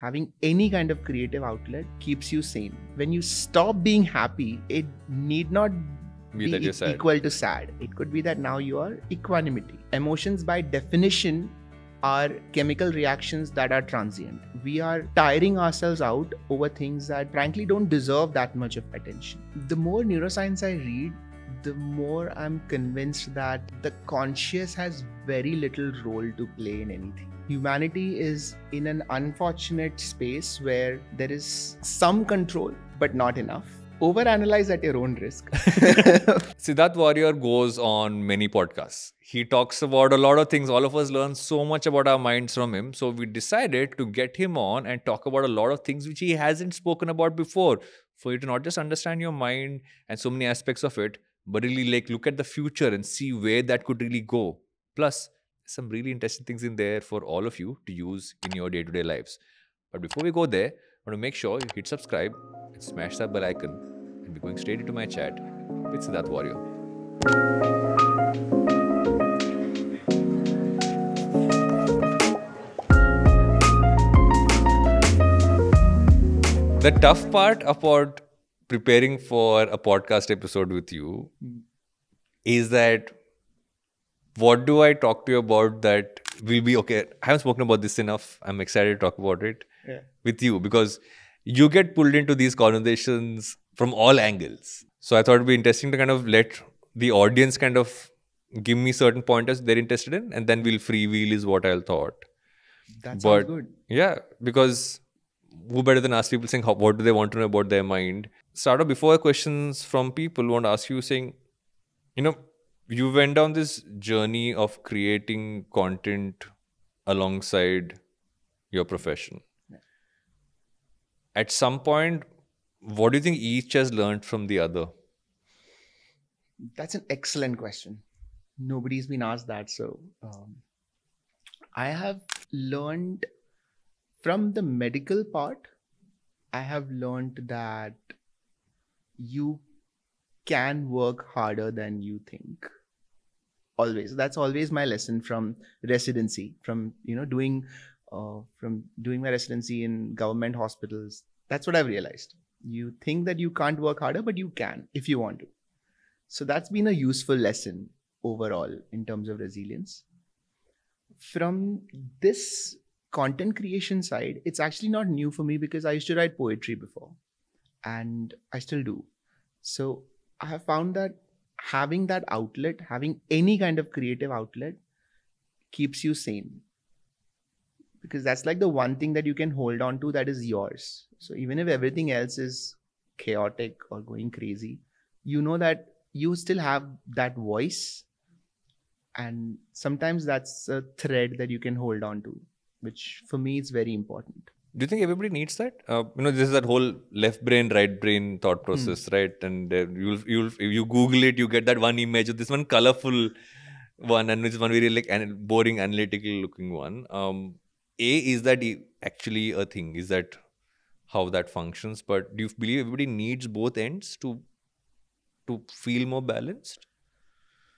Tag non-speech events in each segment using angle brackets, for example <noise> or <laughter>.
having any kind of creative outlet keeps you sane. When you stop being happy, it need not Be that you're sad. equal to sad. It could be that now you are equanimity. Emotions, by definition, are chemical reactions that are transient. We are tiring ourselves out over things that frankly don't deserve that much of attention. The more neuroscience I read, the more I'm convinced that the conscious has very little role to play in anything. Humanity is in an unfortunate space where there is some control, but not enough. Overanalyze at your own risk. <laughs> Siddharth Warrier goes on many podcasts. He talks about a lot of things. All of us learn so much about our minds from him. So we decided to get him on and talk about a lot of things which he hasn't spoken about before. For you to not just understand your mind and so many aspects of it, but really like look at the future and see where that could really go. Plus, some really interesting things in there for all of you to use in your day-to-day lives. But before we go there, I want to make sure you hit subscribe and smash that bell icon and we're going straight into my chat with Siddharth Warrier. The tough part about preparing for a podcast episode with you is that what do I talk to you about that will be okay? I haven't spoken about this enough. I'm excited to talk about it Yeah. with you because you get pulled into these conversations from all angles. So I thought it'd be interesting to kind of let the audience kind of give me certain pointers they're interested in, and then we'll freewheel is what I thought. That sounds But- good. Yeah, because who better than ask people saying how, what do they want to know about their mind? Start off before questions from people want to ask you saying, you know, you went down this journey of creating content alongside your profession. At some point, what do you think each has learned from the other? That's an excellent question. Nobody's been asked that. So, um, I have learned from the medical part, I have learned that you can work harder than you think. Always. That's always my lesson from residency, from, you know, doing. Uh, from doing my residency in government hospitals, that's what I've realized. You think that you can't work harder, but you can if you want to. So that's been a useful lesson overall in terms of resilience. From this content creation side, it's actually not new for me because I used to write poetry before and I still do. So I have found that having that outlet, having any kind of creative outlet, keeps you sane. Because that's like the one thing that you can hold on to that is yours. So even if everything else is chaotic or going crazy, you know that you still have that voice and sometimes that's a thread that you can hold on to which for me is very important Do you think everybody needs that? Uh, you know, this is that whole left brain, right brain thought process, right? And uh, you'll you'll if you Google it, you get that one image of this one colorful one, and it's one very like an boring, analytical looking one. Um, a is that actually a thing? Is that how that functions? But do you believe everybody needs both ends to to feel more balanced?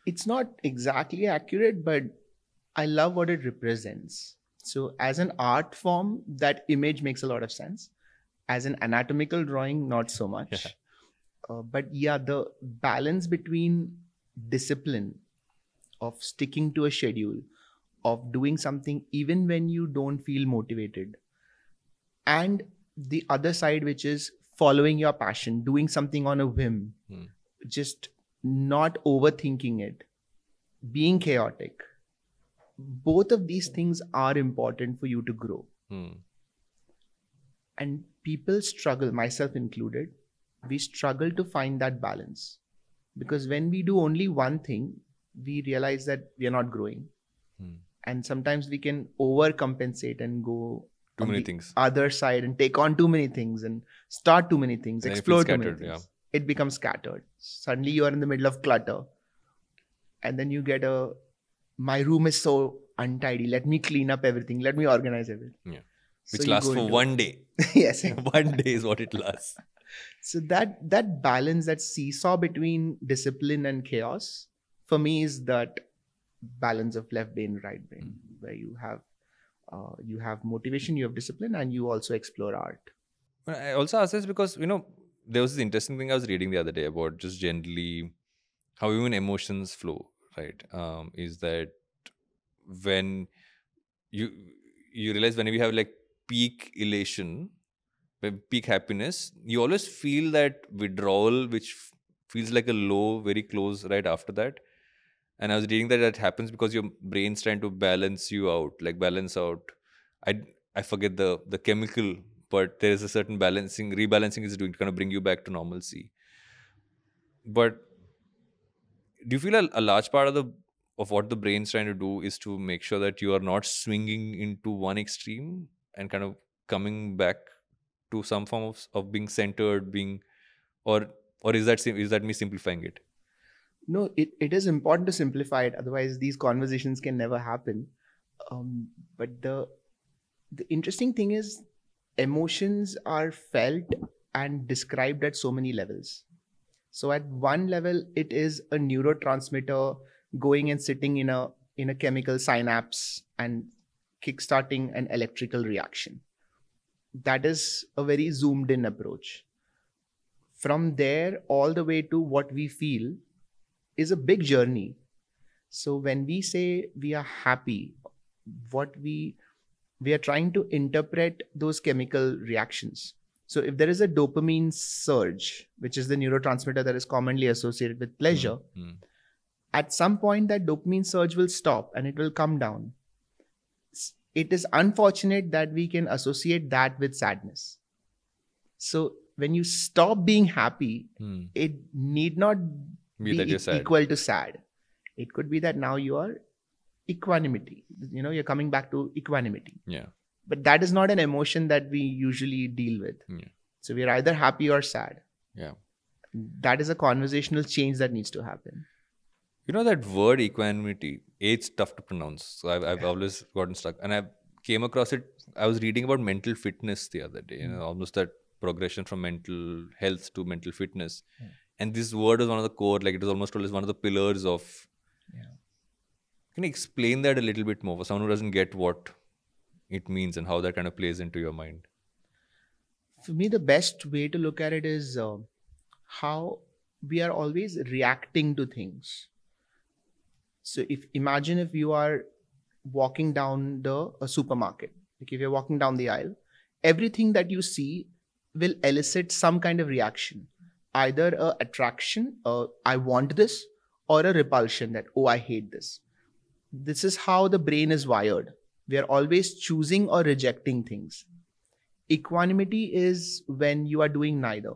it's not exactly accurate but i love what it represents so as an art form that image makes a lot of sense as an anatomical drawing not so much Yeah. uh, but yeah the balance between discipline of sticking to a schedule of doing something even when you don't feel motivated and the other side which is following your passion doing something on a whim Hmm. just not overthinking it being chaotic both of these things are important for you to grow Hmm. and people struggle myself included we struggle to find that balance because when we do only one thing we realize that we are not growing Hmm. and sometimes we can overcompensate and go Too many the things. other side and take on too many things and start too many things And then you feel explore too many things yeah. it becomes scattered suddenly you are in the middle of clutter and then you get a my room is so untidy let me clean up everything let me organize everything Yeah. Which you lasts for into- one day. <laughs> yes <laughs> one day is what it lasts. so that that balance that seesaw between discipline and chaos for me is that balance of left brain right brain where you have uh, you have motivation, you have discipline, and you also explore art. I also ask this because you know there was this interesting thing I was reading the other day about just generally how even emotions flow. Right? Um, is that when you you realize whenever you have like peak elation, peak happiness, you always feel that withdrawal, which feels like a low, very close right after that. And I was reading that that happens because your brain's trying to balance you out, like balance out. I I forget the the chemical, but there is a certain balancing, rebalancing is doing to kind of bring you back to normalcy. But do you feel a, a large part of the of what the brain's trying to do is to make sure that you are not swinging into one extreme and kind of coming back to some form of, of being centered, being or or is that is that me simplifying it? No, it, it is important to simplify it. Otherwise, these conversations can never happen. Um, but the the interesting thing is, emotions are felt and described at so many levels. So at one level, it is a neurotransmitter going and sitting in a in a chemical synapse and kickstarting an electrical reaction. That is a very zoomed in approach. From there, all the way to what we feel is a big journey. So when we say we are happy, what we we are trying to interpret those chemical reactions. So if there is a dopamine surge, which is the neurotransmitter that is commonly associated with pleasure, Mm, at some point that dopamine surge will stop and it will come down. It is unfortunate that we can associate that with sadness. So when you stop being happy, mm. it need not Be be that you're e- sad. equal to sad. It could be that now you are equanimity. You know, you're coming back to equanimity. Yeah. But that is not an emotion that we usually deal with. Yeah. So we're either happy or sad. Yeah. That is a conversational change that needs to happen. You know that word equanimity, it's tough to pronounce. So I've, I've always gotten stuck. And I came across it. I was reading about mental fitness the other day, you know, hmm. almost that progression from mental health to mental fitness. Yeah. And this word is one of the core, like it is almost always one of the pillars of. Yeah. Can you explain that a little bit more for someone who doesn't get what it means and how that kind of plays into your mind? For me, the best way to look at it is uh, how we are always reacting to things. So if imagine if you are walking down the a supermarket, like if you're walking down the aisle, everything that you see will elicit some kind of reaction, either a attraction, uh, I want this, or a repulsion that oh I hate this. This is how the brain is wired. We are always choosing or rejecting things. Equanimity is when you are doing neither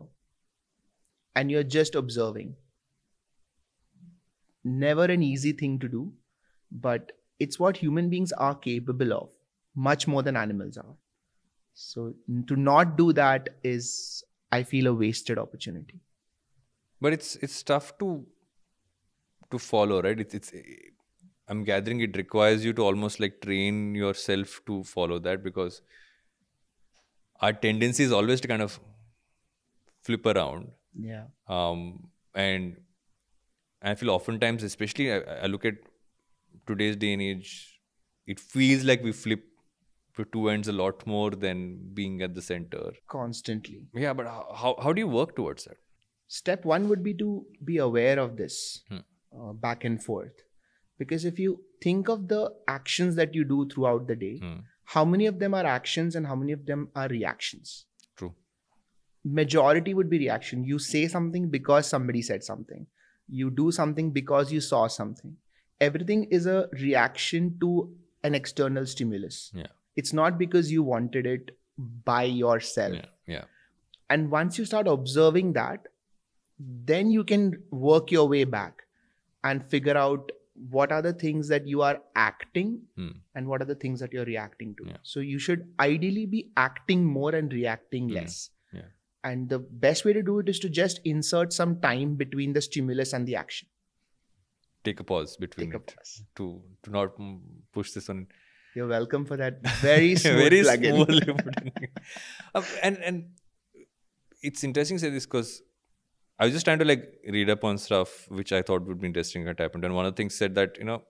and you're just observing. Never an easy thing to do, but it's what human beings are capable of, much more than animals are. So to not do that is, I feel, a wasted opportunity. but it's it's tough to to follow right it's it's i'm gathering it requires you to almost like train yourself to follow that because our tendency is always to kind of flip around Yeah. um, and I feel oftentimes, especially I, I look at today's day and age, it feels like we flip to two ends a lot more than being at the center. Constantly. Yeah, but how how, how do you work towards that? Step one would be to be aware of this Hmm. uh, back and forth. Because if you think of the actions that you do throughout the day, Hmm. how many of them are actions and how many of them are reactions? True. Majority would be reaction. You say something because somebody said something. You do something because you saw something. Everything is a reaction to an external stimulus. Yeah. It's not because you wanted it by yourself. Yeah, yeah, And once you start observing that, then you can work your way back and figure out what are the things that you are acting Hmm. and what are the things that you're reacting to. Yeah. So you should ideally be acting more and reacting Hmm. less. Yeah. And the best way to do it is to just insert some time between the stimulus and the action. Take a pause between Take a it pause. to to not push this on You're welcome for that very <laughs> smooth very put. <laughs> Um, and and it's interesting to say this because I was just trying to like read up on stuff which I thought would be interesting had happened, and one of the things said that you know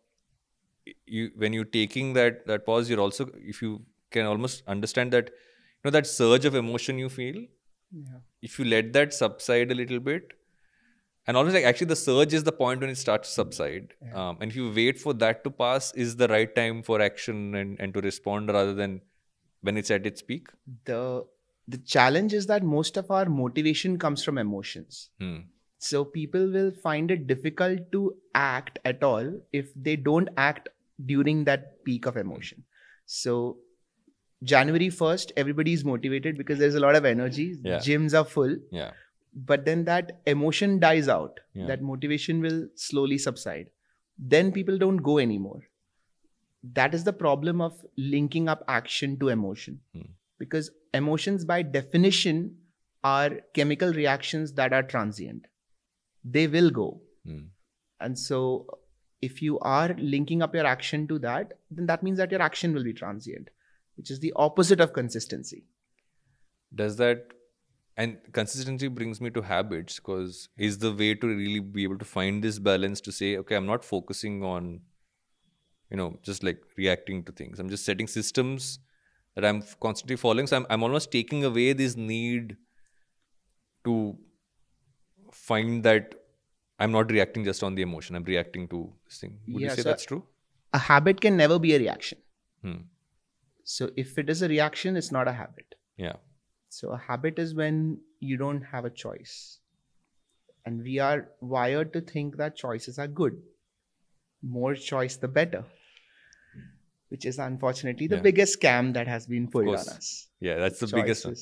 you when you're taking that that pause you're also if you can almost understand that you know that surge of emotion you feel Yeah. if you let that subside a little bit and always like actually the surge is the point when it starts to subside Yeah. um, and if you wait for that to pass is the right time for action and, and to respond rather than when it's at its peak The the challenge is that most of our motivation comes from emotions. hmm. So people will find it difficult to act at all if they don't act during that peak of emotion. So January 1st, everybody is motivated because there's a lot of energy. Yeah. Gyms are full. yeah But then that emotion dies out. Yeah. That motivation will slowly subside. Then people don't go anymore. That is the problem of linking up action to emotion. Hmm. Because emotions, by definition, are chemical reactions that are transient. They will go. Hmm. And so, if you are linking up your action to that, then that means that your action will be transient, which is the opposite of consistency. does that and consistency brings me to habits because is the way to really be able to find this balance to say okay i'm not focusing on you know just like reacting to things i'm just setting systems that i'm constantly following so i'm, I'm almost taking away this need to find that i'm not reacting just on the emotion i'm reacting to this thing would Yeah, you say so- that's true A habit can never be a reaction. hmm. So, if it is a reaction, it's not a habit. yeah So, a habit is when you don't have a choice. And we are wired to think that choices are good. More choice, the better. Which is unfortunately the Yeah. biggest scam that has been pulled on us. yeah that's the biggest one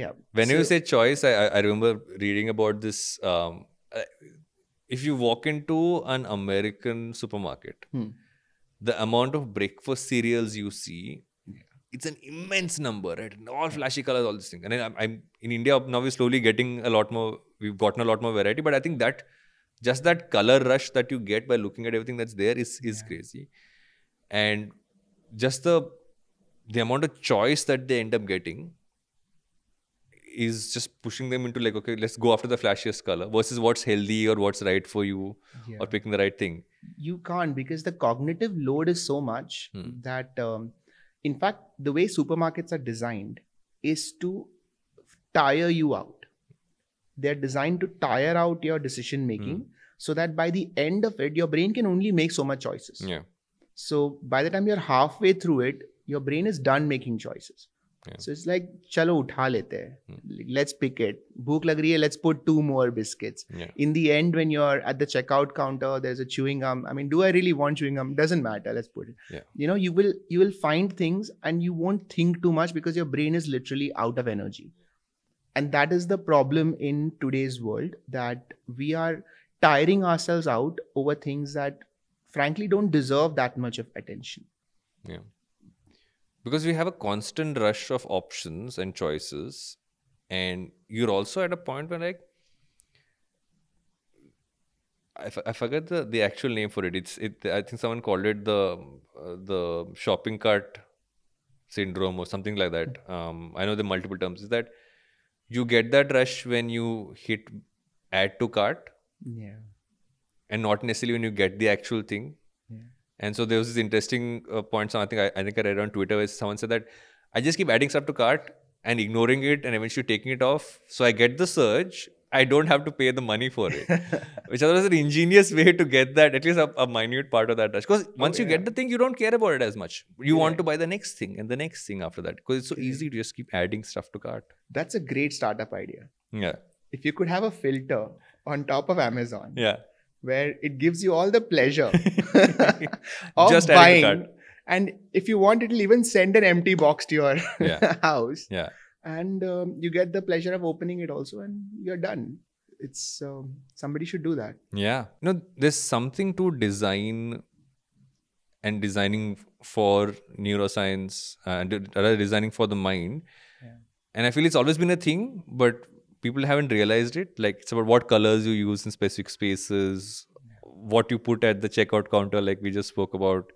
Yeah. When you say choice, I, I remember reading about this. Um, uh, if you walk into an American supermarket, Hmm. the amount of breakfast cereals you see, it's an immense number, right? And all flashy colors, all this thing. And then I'm, I'm in India now. We're slowly getting a lot more. We've gotten a lot more variety, but I think that just that color rush that you get by looking at everything that's there is is Yeah. crazy, and just the the amount of choice that they end up getting is just pushing them into like okay let's go after the flashiest color versus what's healthy or what's right for you Yeah. or picking the right thing you can't because the cognitive load is so much Hmm. that um, in fact the way supermarkets are designed is to tire you out they're designed to tire out your decision making Hmm. so that by the end of it your brain can only make so much choices yeah so by the time you're halfway through it your brain is done making choices. Yeah. so it's like chalo utha lete. Hmm. let's pick it. bhook lag rahi hai let's put two more biscuits. Yeah. In the end when you're at the checkout counter there's a chewing gum. I mean do i really want chewing gum? Doesn't matter. Let's put it. Yeah. you know you will you will find things and you won't think too much because your brain is literally out of energy. And that is the problem in today's world that we are tiring ourselves out over things that frankly don't deserve that much of attention yeah because we have a constant rush of options and choices and you're also at a point where like I, f- I forget the, the actual name for it. It's it. I think someone called it the uh, the shopping cart syndrome or something like that. Um, I know the multiple terms. Is that you get that rush when you hit add to cart yeah and not necessarily when you get the actual thing. yeah And so there was this interesting uh, point. So I think I, I think I read on Twitter where someone said that I just keep adding stuff to cart and ignoring it and eventually taking it off. So I get the surge. I don't have to pay the money for it, <laughs> which was an ingenious way to get that at least a, a minute part of that rush. Because once you yeah. get the thing, you don't care about it as much. You want to buy the next thing and the next thing after that because it's so Yeah. easy to just keep adding stuff to cart. that's a great startup idea Yeah, if you could have a filter on top of amazon yeah, where it gives you all the pleasure <laughs> of Just buying. And if you want, it'll even send an empty box to your <laughs> Yeah. <laughs> house. yeah. And um, you get the pleasure of opening it also, and you're done. It's um, somebody should do that. Yeah. No, there's something to design and designing for neuroscience and designing for the mind. Yeah. And I feel it's always been a thing, but people haven't realized it. Like it's about what colors you use in specific spaces, what you put at the checkout counter, like we just spoke about.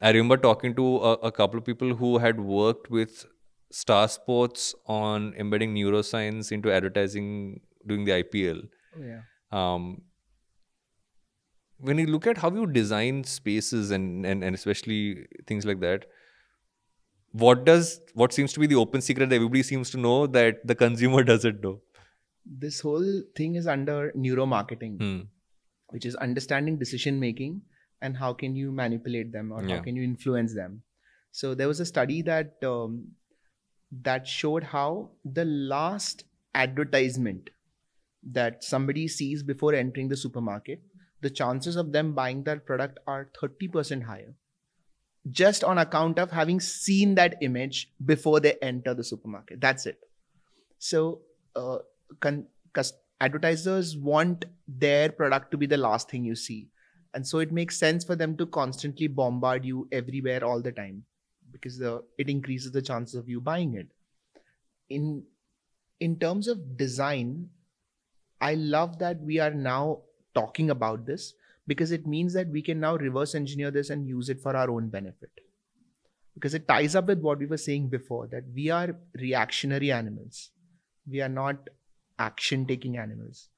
I remember talking to a, a couple of people who had worked with Star Sports on embedding neuroscience into advertising during the IPL Oh, yeah. um, when you look at how you design spaces and, and and especially things like that what does what seems to be the open secret that everybody seems to know that the consumer <laughs> doesn't know This whole thing is under neuromarketing, Hmm. which is understanding decision making and how can you manipulate them or how can you influence them. So there was a study that um, that showed how the last advertisement that somebody sees before entering the supermarket, the chances of them buying that product are 30% higher. Just on account of having seen that image before they enter the supermarket. That's it. So, uh, con- advertisers want their product to be the last thing you see. And so it makes sense for them to constantly bombard you everywhere all the time because the, it increases the chances of you buying it. In in terms of design, I love that we are now talking about this because it means that we can now reverse engineer this and use it for our own benefit. Because it ties up with what we were saying before that we are reactionary animals. We are not action taking animals.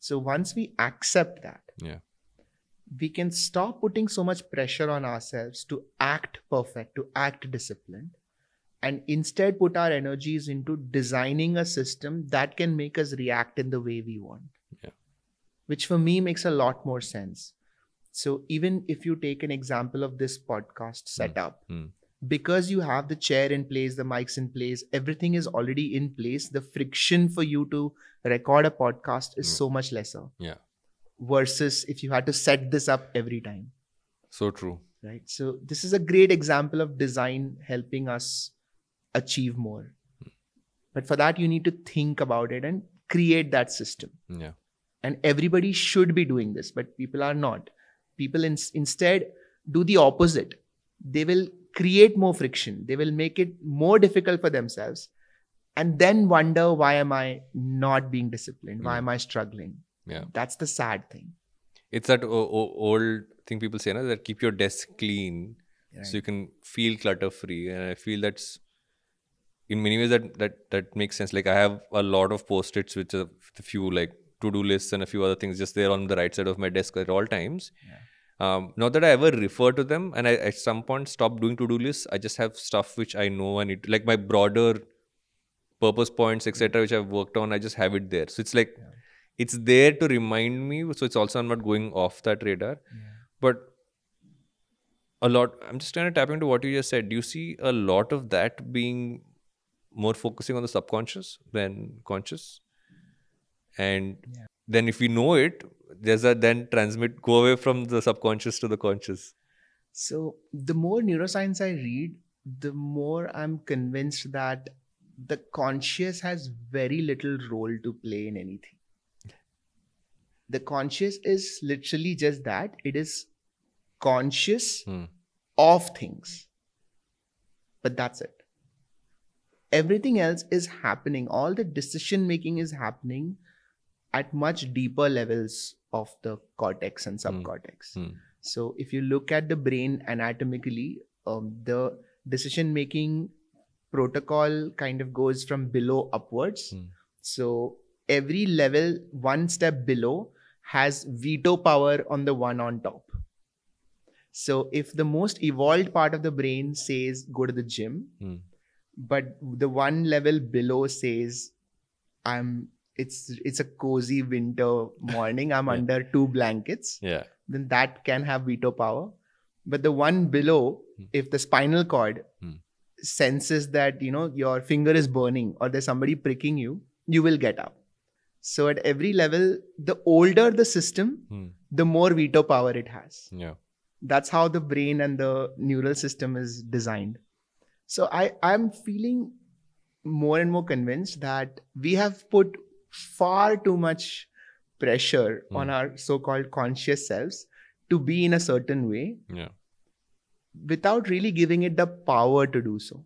So once we accept that, Yeah. we can stop putting so much pressure on ourselves to act perfect, to act disciplined, and instead put our energies into designing a system that can make us react in the way we want. Yeah. Which for me makes a lot more sense. So even if you take an example of this podcast setup, Hmm. because you have the chair in place, the mics in place, everything is already in place. The friction for you to record a podcast is Mm. so much lesser Yeah. versus if you had to set this up every time, So true. right? So this is a great example of design helping us achieve more. But for that, you need to think about it and create that system. Yeah. And everybody should be doing this, but people are not. People ins instead do the opposite. They will create more friction. They will make it more difficult for themselves and then wonder why am I not being disciplined? Why am I struggling? Yeah. That's the sad thing. It's that o- o- old thing people say, no, that keep your desk clean so you can feel clutter free. And I feel that's in many ways that that that makes sense. Like I have a lot of post-its which a, with a few like to-do lists and a few other things just there on the right side of my desk at all times. Um, not that I ever refer to them, and I at some point stopped doing to-do lists. I just have stuff which I know I need, like my broader purpose points, etc., which I've worked on. I just have it there. So it's like it's there to remind me. So it's also I'm not going off that radar, but a lot. I'm just kind of tapping into what you just said. Do you see a lot of that being more focusing on the subconscious than conscious? And Yeah. then if we know it, there's a then transmit go away from the subconscious to the conscious. So the more neuroscience I read, the more I'm convinced that the conscious has very little role to play in anything. The conscious is literally just that it is conscious Hmm. of things. But that's it. Everything else is happening. All the decision making is happening at much deeper levels of the cortex and Hmm. subcortex. Hmm. So if you look at the brain anatomically, um, the decision making protocol kind of goes from below upwards. Hmm. So every level, one step below, has veto power on the one on top. So if the most evolved part of the brain says go to the gym, Hmm. but the one level below says I'm it's it's a cozy winter morning. I'm Yeah. under two blankets Yeah. then that can have veto power. But the one below, Hmm. if the spinal cord Hmm. senses that you know your finger is burning or there's somebody pricking you, you will get up. So at every level, the older the system, Hmm. the more veto power it has. Yeah. That's how the brain and the neural system is designed. So I I'm feeling more and more convinced that we have put far too much pressure Hmm. on our so-called conscious selves to be in a certain way Yeah. without really giving it the power to do so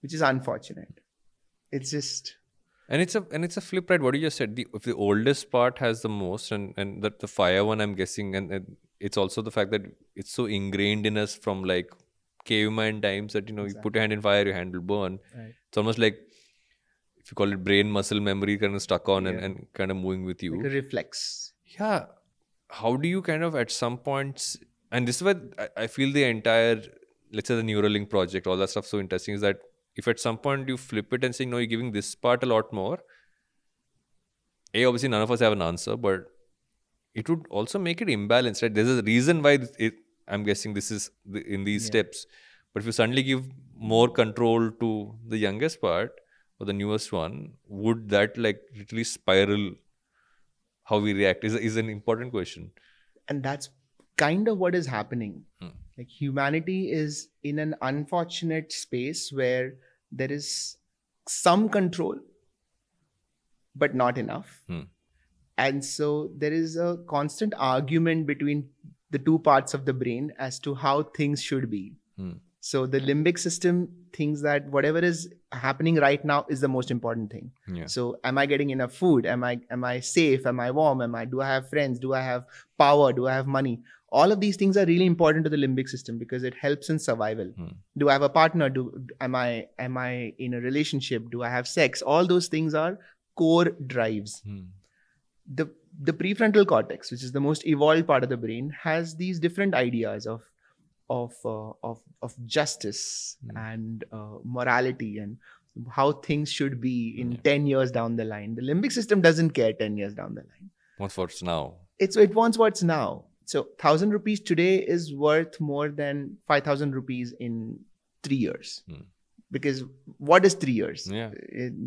which is unfortunate it's just And it's a and it's a flip right. What you just said. The if the oldest part has the most, and and that the fire one, I'm guessing, and, and it's also the fact that it's so ingrained in us from like caveman times that you know you put your hand in fire, your hand will burn. right. It's almost like you call it brain muscle memory, kind of stuck on and, Yeah. and kind of moving with you. like a reflex Yeah. how do you kind of at some points and this is why I, I feel the entire let's say the neuralink project all that stuff so interesting is that if at some point you flip it and saying no you're giving this part a lot more a obviously none of us have an answer but it would also make it imbalanced right there's a reason why it, i'm guessing this is the, in these Yeah. steps but if you suddenly give more control to the youngest part or the newest one would that like literally spiral how we react is, is an important question and that's kind of what is happening Hmm. like humanity is in an unfortunate space where there is some control but not enough Hmm. and so there is a constant argument between the two parts of the brain as to how things should be Hmm. So the limbic system thinks that whatever is happening right now is the most important thing. Yeah. So am i getting enough food? Am i am i safe? Am i warm? Am i do i have friends? Do i have power? Do i have money? All of these things are really important to the limbic system because it helps in survival. Hmm. do i have a partner? Do am i am i in a relationship? Do i have sex? All those things are core drives. Hmm. the the prefrontal cortex which is the most evolved part of the brain has these different ideas of of uh, of of justice Hmm. and uh, morality and how things should be in Yeah. 10 years down the line the limbic system doesn't care 10 years down the line wants what's now it's it wants what's now so 1000 rupees today is worth more than 5000 rupees in 3 years Hmm. because what is 3 years Yeah. It-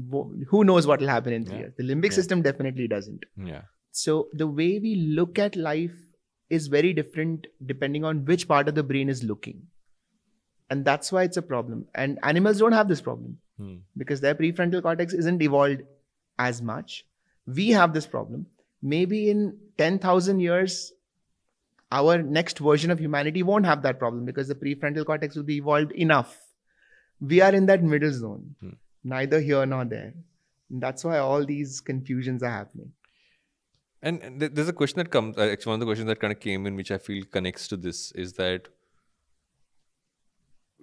who knows what will happen in 3 Yeah. years the limbic Yeah. system definitely doesn't yeah so the way we look at life is very different depending on which part of the brain is looking. And that's why it's a problem. And animals don't have this problem Hmm. because their prefrontal cortex isn't evolved as much. We have this problem. Maybe in 10000 years our next version of humanity won't have that problem because the prefrontal cortex will be evolved enough. We are in that middle zone. Hmm. neither here nor there. And that's why all these confusions are happening And, and th- there's a question that comes. Uh, actually, one of the questions that kind of came in, which I feel connects to this, is that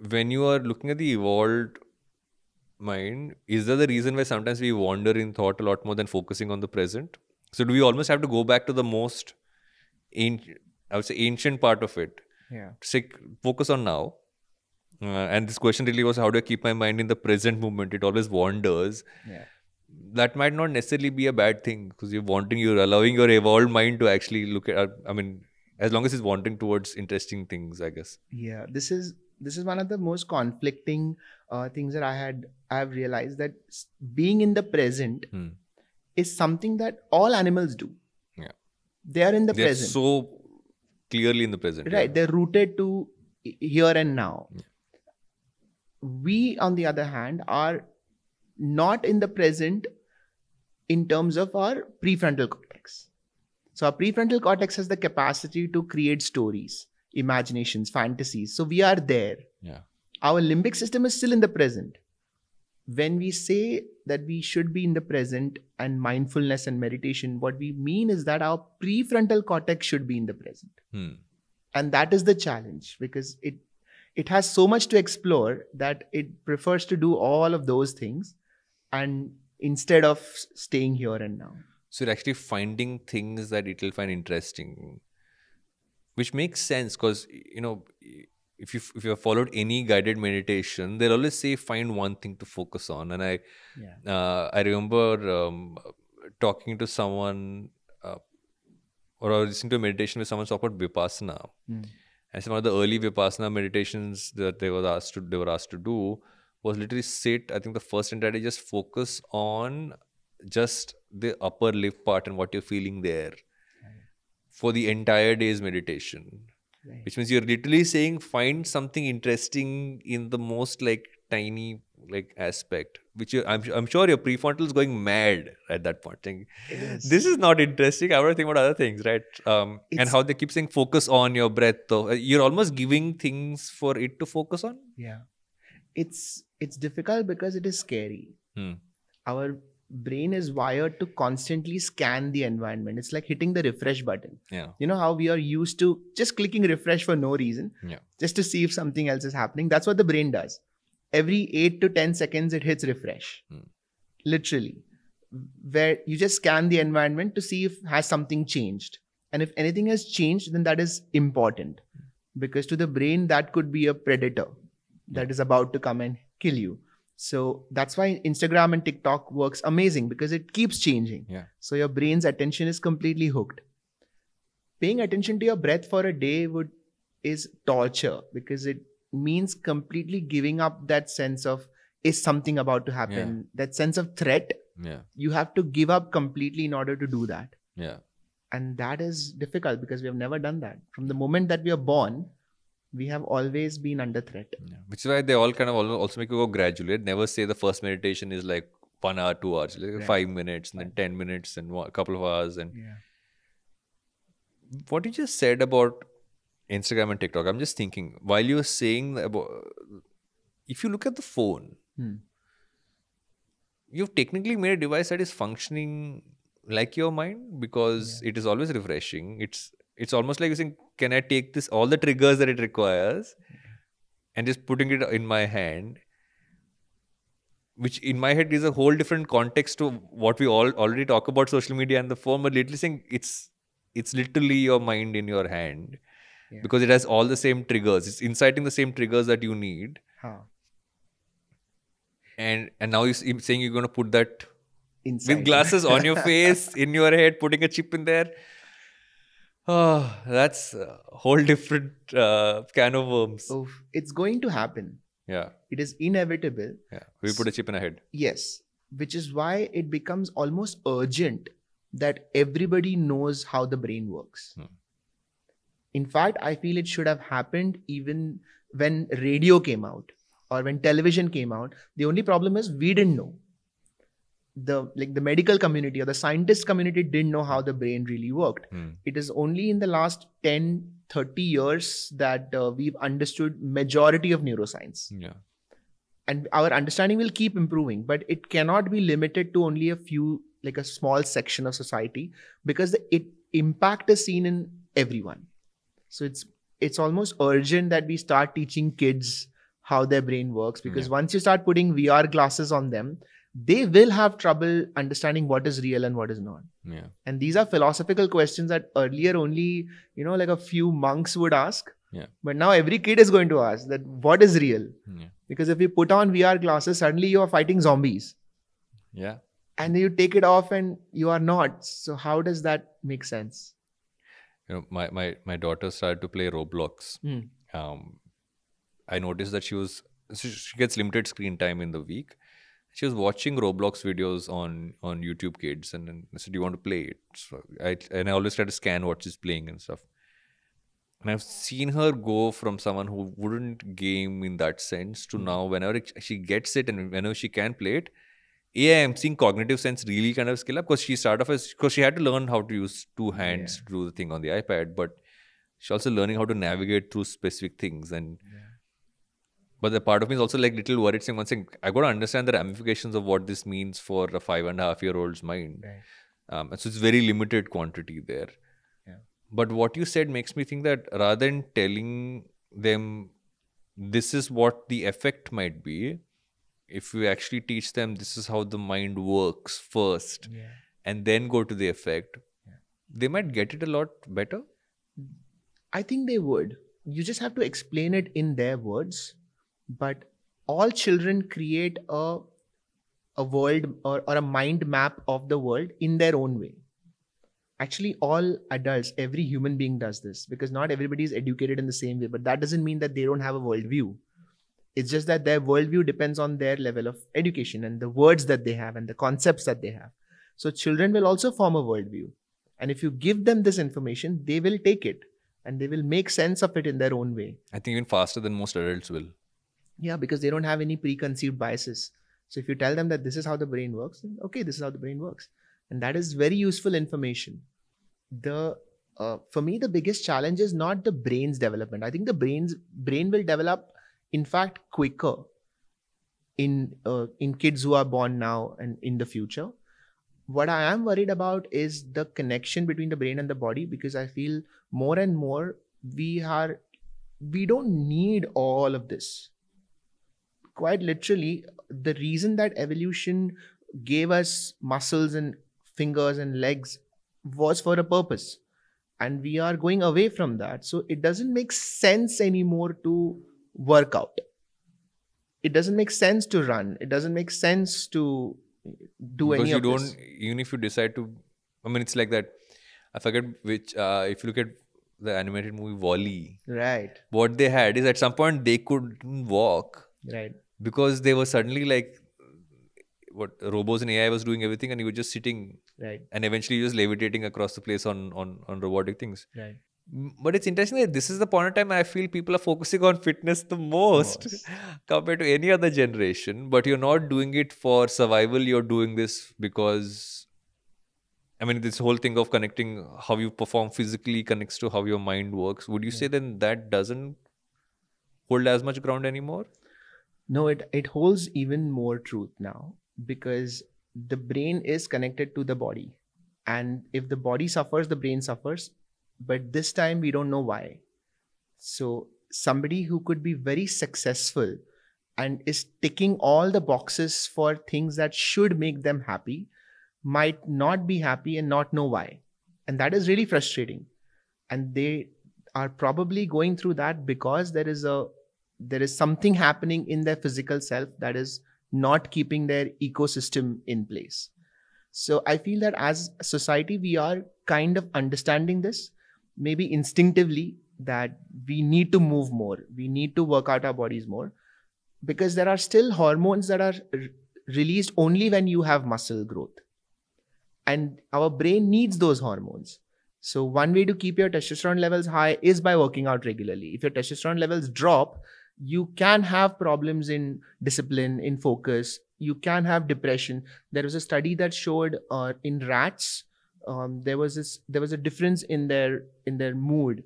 when you are looking at the evolved mind, is there the reason why sometimes we wander in thought a lot more than focusing on the present? So, do we almost have to go back to the most, ancient, I would say, ancient part of it? yeah to say focus on now. Uh, and this question really was how do I keep my mind in the present moment? It always wanders. yeah That might not necessarily be a bad thing because you're wanting, you're allowing your evolved mind to actually look at. uh, I mean, as long as it's wanting towards interesting things, I guess. yeah this is this is one of the most conflicting uh, things that i had i have realized that being in the present Hmm. is something that all animals do Yeah. they are in the They're present so clearly in the present. right they're rooted to here and now we on the other hand are not in the present in terms of our prefrontal cortex. So our prefrontal cortex has the capacity to create stories imaginations fantasies. So we are there. Yeah. our limbic system is still in the present. When we say that we should be in the present and mindfulness and meditation what we mean is that our prefrontal cortex should be in the present. Hmm. and that is the challenge because it it has so much to explore that it prefers to do all of those things and instead of staying here and now So you're actually finding things that it will find interesting, which makes sense because you know if you if you have followed any guided meditation, they'll always say find one thing to focus on. And I yeah uh, I remember um, talking to someone uh, or I was listening to a meditation where someone talked about vipassana. Hmm. And some of the early vipassana meditations that they were asked to they were asked to do was literally sit. I think the first entirety just focus on just the upper lip part and what you're feeling there for the entire day's meditation. right. Which means you're literally saying find something interesting in the most like tiny like aspect. Which you, I'm I'm sure your prefrontal is going mad at that point. Thinking, It is. this is not interesting. I want to think about other things, right? Um, and how they keep saying focus on your breath. Though Uh, you're almost giving things for it to focus on. yeah it's it's difficult because it is scary. Hmm. our brain is wired to constantly scan the environment. It's like hitting the refresh button. Yeah. you know how we are used to just clicking refresh for no reason Yeah. just to see if something else is happening? That's what the brain does. Every 8 to 10 seconds it hits refresh. Hmm. literally. Where you just scan the environment to see if has something changed. And if anything has changed then that is important. Because to the brain that could be a predator that is about to come and kill you. So that's why instagram and tiktok works amazing because it keeps changing. Yeah. so your brain's attention is completely hooked. Paying attention to your breath for a day would is torture because it means completely giving up that sense of is something about to happen? That sense of threat? Yeah. you have to give up completely in order to do that. Yeah. and that is difficult because we have never done that. From the moment that we are born we have always been under threat Yeah. Which is why they all kind of also make you go gradually. They never say the first meditation is like one hour, two hours, like Right. five minutes, and then ten minutes, and a couple of hours. And yeah what you just said about Instagram and TikTok, I'm just thinking while you're saying about if you look at the phone, Hmm. you've technically made a device that is functioning like your mind because it is always refreshing. It's it's almost like you're saying, can I take this all the triggers that it requires and just putting it in my hand? Which in my head is a whole different context to what we all already talk about social media and the phone, but literally saying it's it's literally your mind in your hand Yeah. because it has all the same triggers. It's inciting the same triggers that you need huh. and and now you're saying you're going to put that Inside. with glasses on your <laughs> face in your head putting a chip in there oh that's a whole different uh, can of worms. So it's going to happen. Yeah. It is inevitable. Yeah. We put a chip in our head. Yes. Which is why it becomes almost urgent that everybody knows how the brain works. Hmm. in fact i feel it should have happened even when radio came out or when television came out. The only problem is we didn't know the like the medical community or the scientist community didn't know how the brain really worked Hmm. it is only in the last 10 30 years that uh, we've understood majority of neuroscience yeah and our understanding will keep improving but it cannot be limited to only a few like a small section of society because the it impact is seen in everyone so it's it's almost urgent that we start teaching kids how their brain works because Yeah. once you start putting vr glasses on them they will have trouble understanding what is real and what is not yeah and these are philosophical questions that earlier only you know like a few monks would ask Yeah. but now every kid is going to ask that what is real yeah because if you put on VR glasses, suddenly you are fighting zombies. yeah And then you take it off and you are not. So how does that make sense? you know my my my daughter started to play roblox Hmm. um i noticed that she was so she gets limited screen time in the week she was watching roblox videos on on youtube kids and then i said do you want to play it? So i and i always try to scan what she's playing and stuff. And i've seen her go from someone who wouldn't game in that sense to hmm. now whenever it- she gets it and whenever she can play it yeah i'm seeing cognitive sense really kind of skill up because she started off as because she had to learn how to use two hands Yeah. to do the thing on the ipad but she's also learning how to navigate through specific things and but the part of me is also like little worried saying one thing i got to understand the ramifications of what this means for a five and a half year old's mind Right. um, and so it's very limited quantity there Yeah. but what you said makes me think that rather than telling them this is what the effect might be if you actually teach them this is how the mind works first Yeah. and then go to the effect they might get it a lot better I think they would. You just have to explain it in their words. But all children create a a world or, or a mind map of the world in their own way. Actually, all adults, every human being does this because not everybody is educated in the same way. But that doesn't mean that they don't have a worldview. It's just that their worldview depends on their level of education and the words that they have and the concepts that they have. So children will also form a worldview. And if you give them this information, they will take it and they will make sense of it in their own way. i think even faster than most adults will Yeah, because they don't have any preconceived biases. So if you tell them that this is how the brain works, then okay, this is how the brain works, and that is very useful information. The uh, for me, the biggest challenge is not the brain's development. I think the brain's brain will develop, in fact, quicker in uh, in kids who are born now and in the future. What I am worried about is the connection between the brain and the body because I feel more and more we are we don't need all of this quite literally the reason that evolution gave us muscles and fingers and legs was for a purpose. And we are going away from that. So it doesn't make sense anymore to work out. It doesn't make sense to run. It doesn't make sense to do because any you of don't this. even if you decide to i mean it's like that i forget which uh, if you look at the animated movie WALL-E right. what they had is at some point they couldn't walk right because they were suddenly like what robots and ai was doing everything and you were just sitting right and eventually you're just levitating across the place on on on robotic things right but it's interesting that this is the point of time I feel people are focusing on fitness the most Most. <laughs> compared to any other generation. But you're not doing it for survival. You're doing this because, I mean, this whole thing of connecting how you perform physically connects to how your mind works. Would you say then that doesn't hold as much ground anymore? No it it holds even more truth now because the brain is connected to the body. And if the body suffers the brain suffers. But this time we don't know why. So somebody who could be very successful and is ticking all the boxes for things that should make them happy might not be happy and not know why. And that is really frustrating. And they are probably going through that because there is a there is something happening in their physical self that is not keeping their ecosystem in place. So i feel that as a society we are kind of understanding this maybe instinctively that we need to move more. We need to work out our bodies more because there are still hormones that are released only when you have muscle growth. And our brain needs those hormones. So one way to keep your testosterone levels high is by working out regularly. If your testosterone levels drop you can have problems in discipline in focus. You can have depression. There was a study that showed uh, in rats um, there was this there was a difference in their in their mood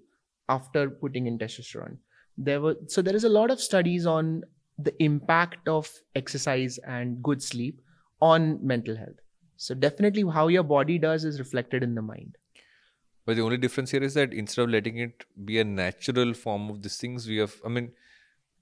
after putting in testosterone. There were so there is a lot of studies on the impact of exercise and good sleep on mental health. So definitely how your body does is reflected in the mind. But the only difference here is that instead of letting it be a natural form of these things, we have, I mean,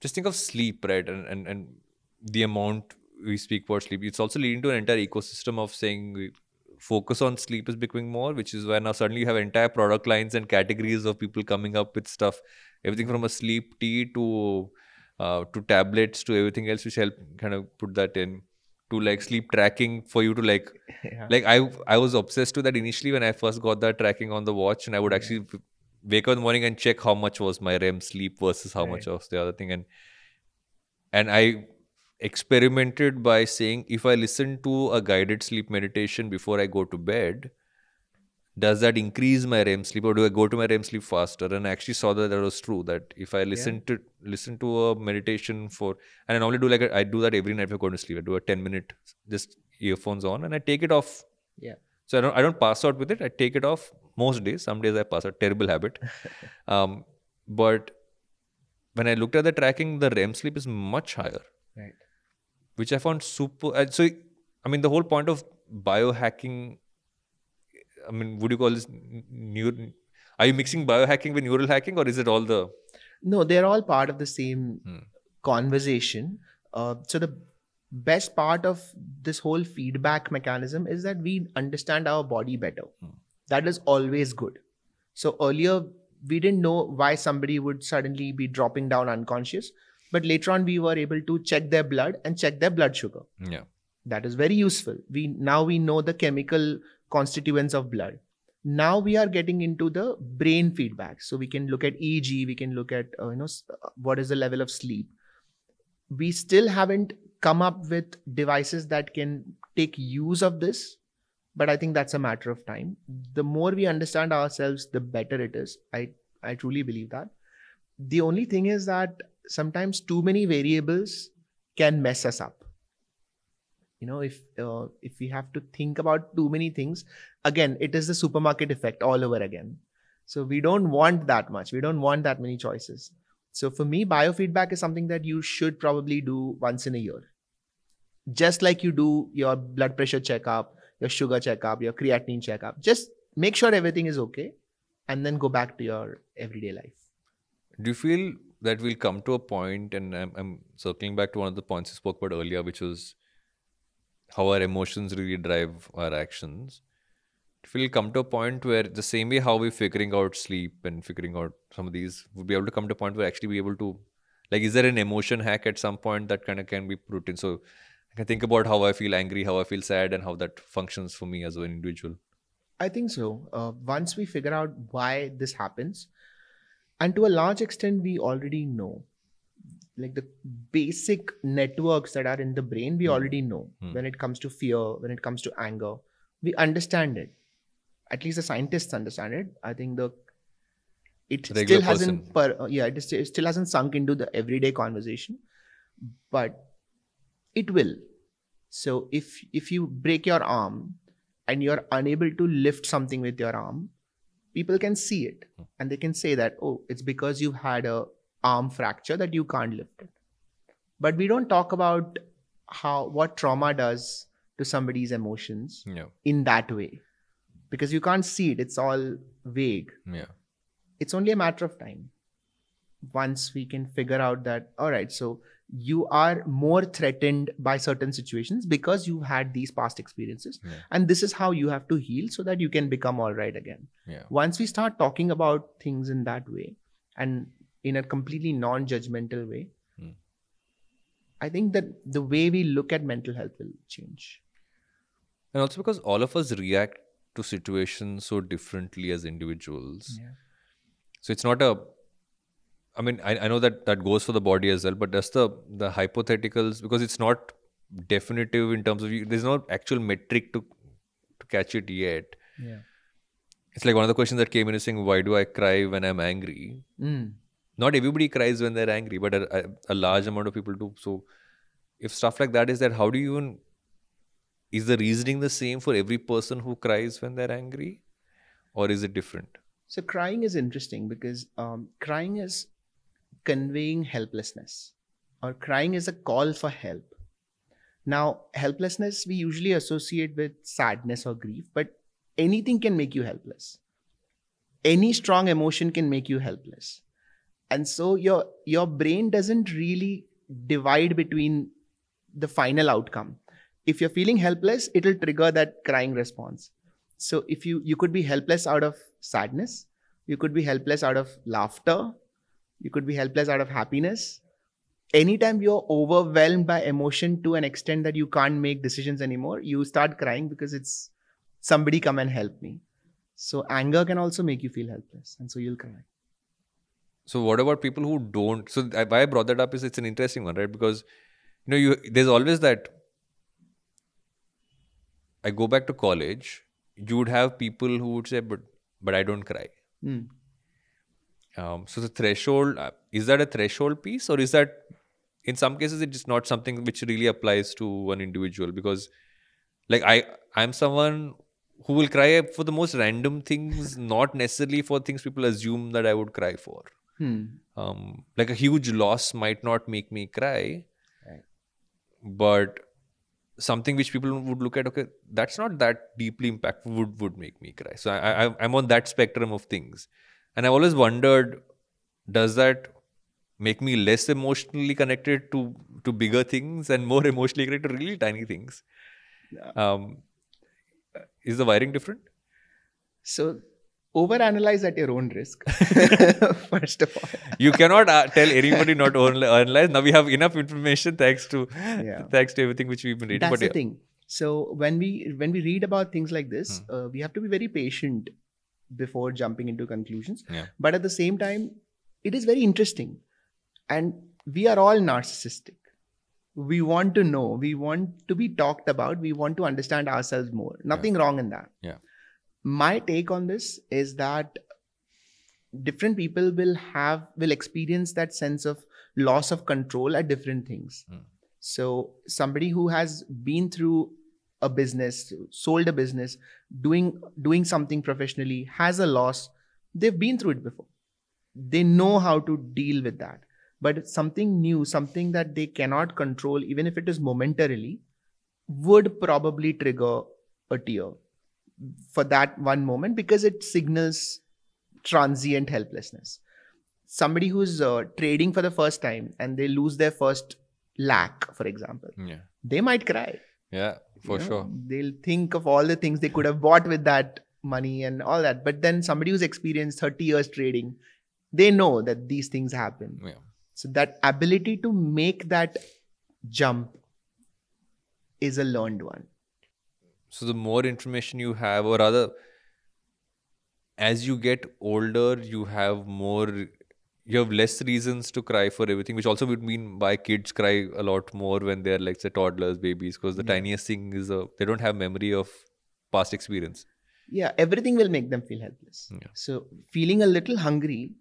just think of sleep, right? And, and, and the amount we speak about sleep. It's also leading to an entire ecosystem of saying we focus on sleep is becoming more, which is why now suddenly you have entire product lines and categories of people coming up with stuff, everything from a sleep tea to uh, to tablets to everything else, which help kind of put that in to like sleep tracking for you to like <laughs> yeah. like I I was obsessed with that initially when I first got that tracking on the watch, and I would actually wake up in the morning and check how much was my REM sleep versus how much was the other thing, and and I experimented by saying if I listen to a guided sleep meditation before I go to bed, does that increase my REM sleep or do I go to my REM sleep faster? And I actually saw that that was true. That if I listen to listen to a meditation for and I normally do like a, I do that every night before going to sleep. I do a ten minute just earphones on and I take it off. yeah So I don't I don't pass out with it. I take it off most days. Some days I pass out. Terrible habit. <laughs> um, but when I looked at the tracking, the REM sleep is much higher right which I found super. uh, So, I mean, the whole point of biohacking. I mean, would you call this new? Are you mixing biohacking with neural hacking, or is it all the? No, they're all part of the same Hmm. conversation. Uh, so the best part of this whole feedback mechanism is that we understand our body better. Hmm. That is always good. So earlier we didn't know why somebody would suddenly be dropping down unconscious, but later on we were able to check their blood and check their blood sugar. Yeah. That is very useful. We now we know the chemical constituents of blood. Now we are getting into the brain feedback. So we can look at EEG, we can look at uh, you know uh, what is the level of sleep. We still haven't come up with devices that can take use of this, but I think that's a matter of time. The more we understand ourselves, the better it is. I I truly believe that. The only thing is that sometimes too many variables can mess us up you know if uh, if we have to think about too many things again it is the supermarket effect all over again so we don't want that much we don't want that many choices so for me biofeedback is something that you should probably do once in a year just like you do your blood pressure checkup your sugar checkup your creatinine checkup just make sure everything is okay and then go back to your everyday life Do you feel that we'll come to a point, and I'm, I'm circling back to one of the points you spoke about earlier, which was how our emotions really drive our actions. we'll come to a point where the same way how we're figuring out sleep and figuring out some of these, we'll be able to come to a point where actually be able to, like, is there an emotion hack at some point that kind of can be put in? So I can think about how I feel angry, how I feel sad, and how that functions for me as an individual. I think so. Uh, once we figure out why this happens, and to a large extent, we already know. Like the basic networks that are in the brain, we Hmm. already know. Hmm. When it comes to fear, when it comes to anger, we understand it. At least the scientists understand it. I think the it Regular still hasn't, per, uh, yeah, it, is, it still hasn't sunk into the everyday conversation, but it will. So if if you break your arm and you're unable to lift something with your arm, people can see it and they can say that, oh, it's because you've had a arm fracture that you can't lift it. But we don't talk about how what trauma does to somebody's emotions Yeah. in that way. Because you can't see it, it's all vague. Yeah. It's only a matter of time. Once we can figure out that, all right, so you are more threatened by certain situations because you've had these past experiences Yeah. and this is how you have to heal so that you can become all right again Yeah. once we start talking about things in that way and in a completely non-judgmental way Hmm. i think that the way we look at mental health will change And also because all of us react to situations so differently as individuals. So it's not a. I mean, I, I know that that goes for the body as well, but that's the the hypotheticals because it's not definitive in terms of you, there's no actual metric to to catch it yet. yeah It's like one of the questions that came in is saying, "Why do I cry when I'm angry?" mm. Not everybody cries when they're angry, but a, a, a large amount of people do. So, if stuff like that is that, how do you even is the reasoning the same for every person who cries when they're angry, or is it different? so crying is interesting because um, crying is conveying helplessness or crying is a call for help. Now helplessness we usually associate with sadness or grief but anything can make you helpless. Any strong emotion can make you helpless. And so your your brain doesn't really divide between the final outcome. If you're feeling helpless it'll trigger that crying response. So if you you could be helpless out of sadness you could be helpless out of laughter you could be helpless out of happiness anytime you're overwhelmed by emotion to an extent that you can't make decisions anymore you start crying because it's somebody come and help me so anger can also make you feel helpless and so you'll cry So, what about people who don't? So, why I brought that up is it's an interesting one, right? Because you know, you there's always that. I go back to college. You would have people who would say, "But, but I don't cry." Hmm. Um, so the threshold uh, is that a threshold piece, or is that in some cases it's just not something which really applies to an individual? Because, like I, I'm someone who will cry for the most random things, <laughs> not necessarily for things people assume that I would cry for. Hmm. Um, like a huge loss might not make me cry, Right. but something which people would look at, okay, that's not that deeply impactful, would would make me cry. So I, I I'm on that spectrum of things, and I've always wondered, does that make me less emotionally connected to to bigger things and more <laughs> emotionally connected to really tiny things? Um, is the wiring different? so overanalyze at your own risk <laughs> <laughs> first of all You cannot uh, tell anybody not to analyze. Now we have enough information thanks to Yeah. thanks to everything which we've been reading. that's but the yeah. thing so when we when we read about things like this Hmm. uh, we have to be very patient before jumping into conclusions. Yeah. but at the same time it is very interesting. And we are all narcissistic. We want to know. We want to be talked about. We want to understand ourselves more. Nothing wrong in that. Yeah. my take on this is that different people will have will experience that sense of loss of control at different things. Hmm. so somebody who has been through a business sold a business doing doing something professionally has a loss. They've been through it before. They know how to deal with that. But something new something that they cannot control even if it is momentarily would probably trigger a tear for that one moment because it signals transient helplessness. Somebody who's uh, trading for the first time and they lose their first lakh for example Yeah. they might cry Yeah, for you know? sure. they'll think of all the things they could have bought with that money and all that. But then somebody who's experienced 30 years trading, they know that these things happen. Yeah. So that ability to make that jump is a learned one. So the more information you have, or rather, as you get older, you have more, you have less reasons to cry for everything, which also would mean why kids cry a lot more when they're like say toddlers, babies, because the Yeah. tiniest thing is a, they don't have memory of past experience. Yeah, everything will make them feel helpless. Yeah. So feeling a little hungry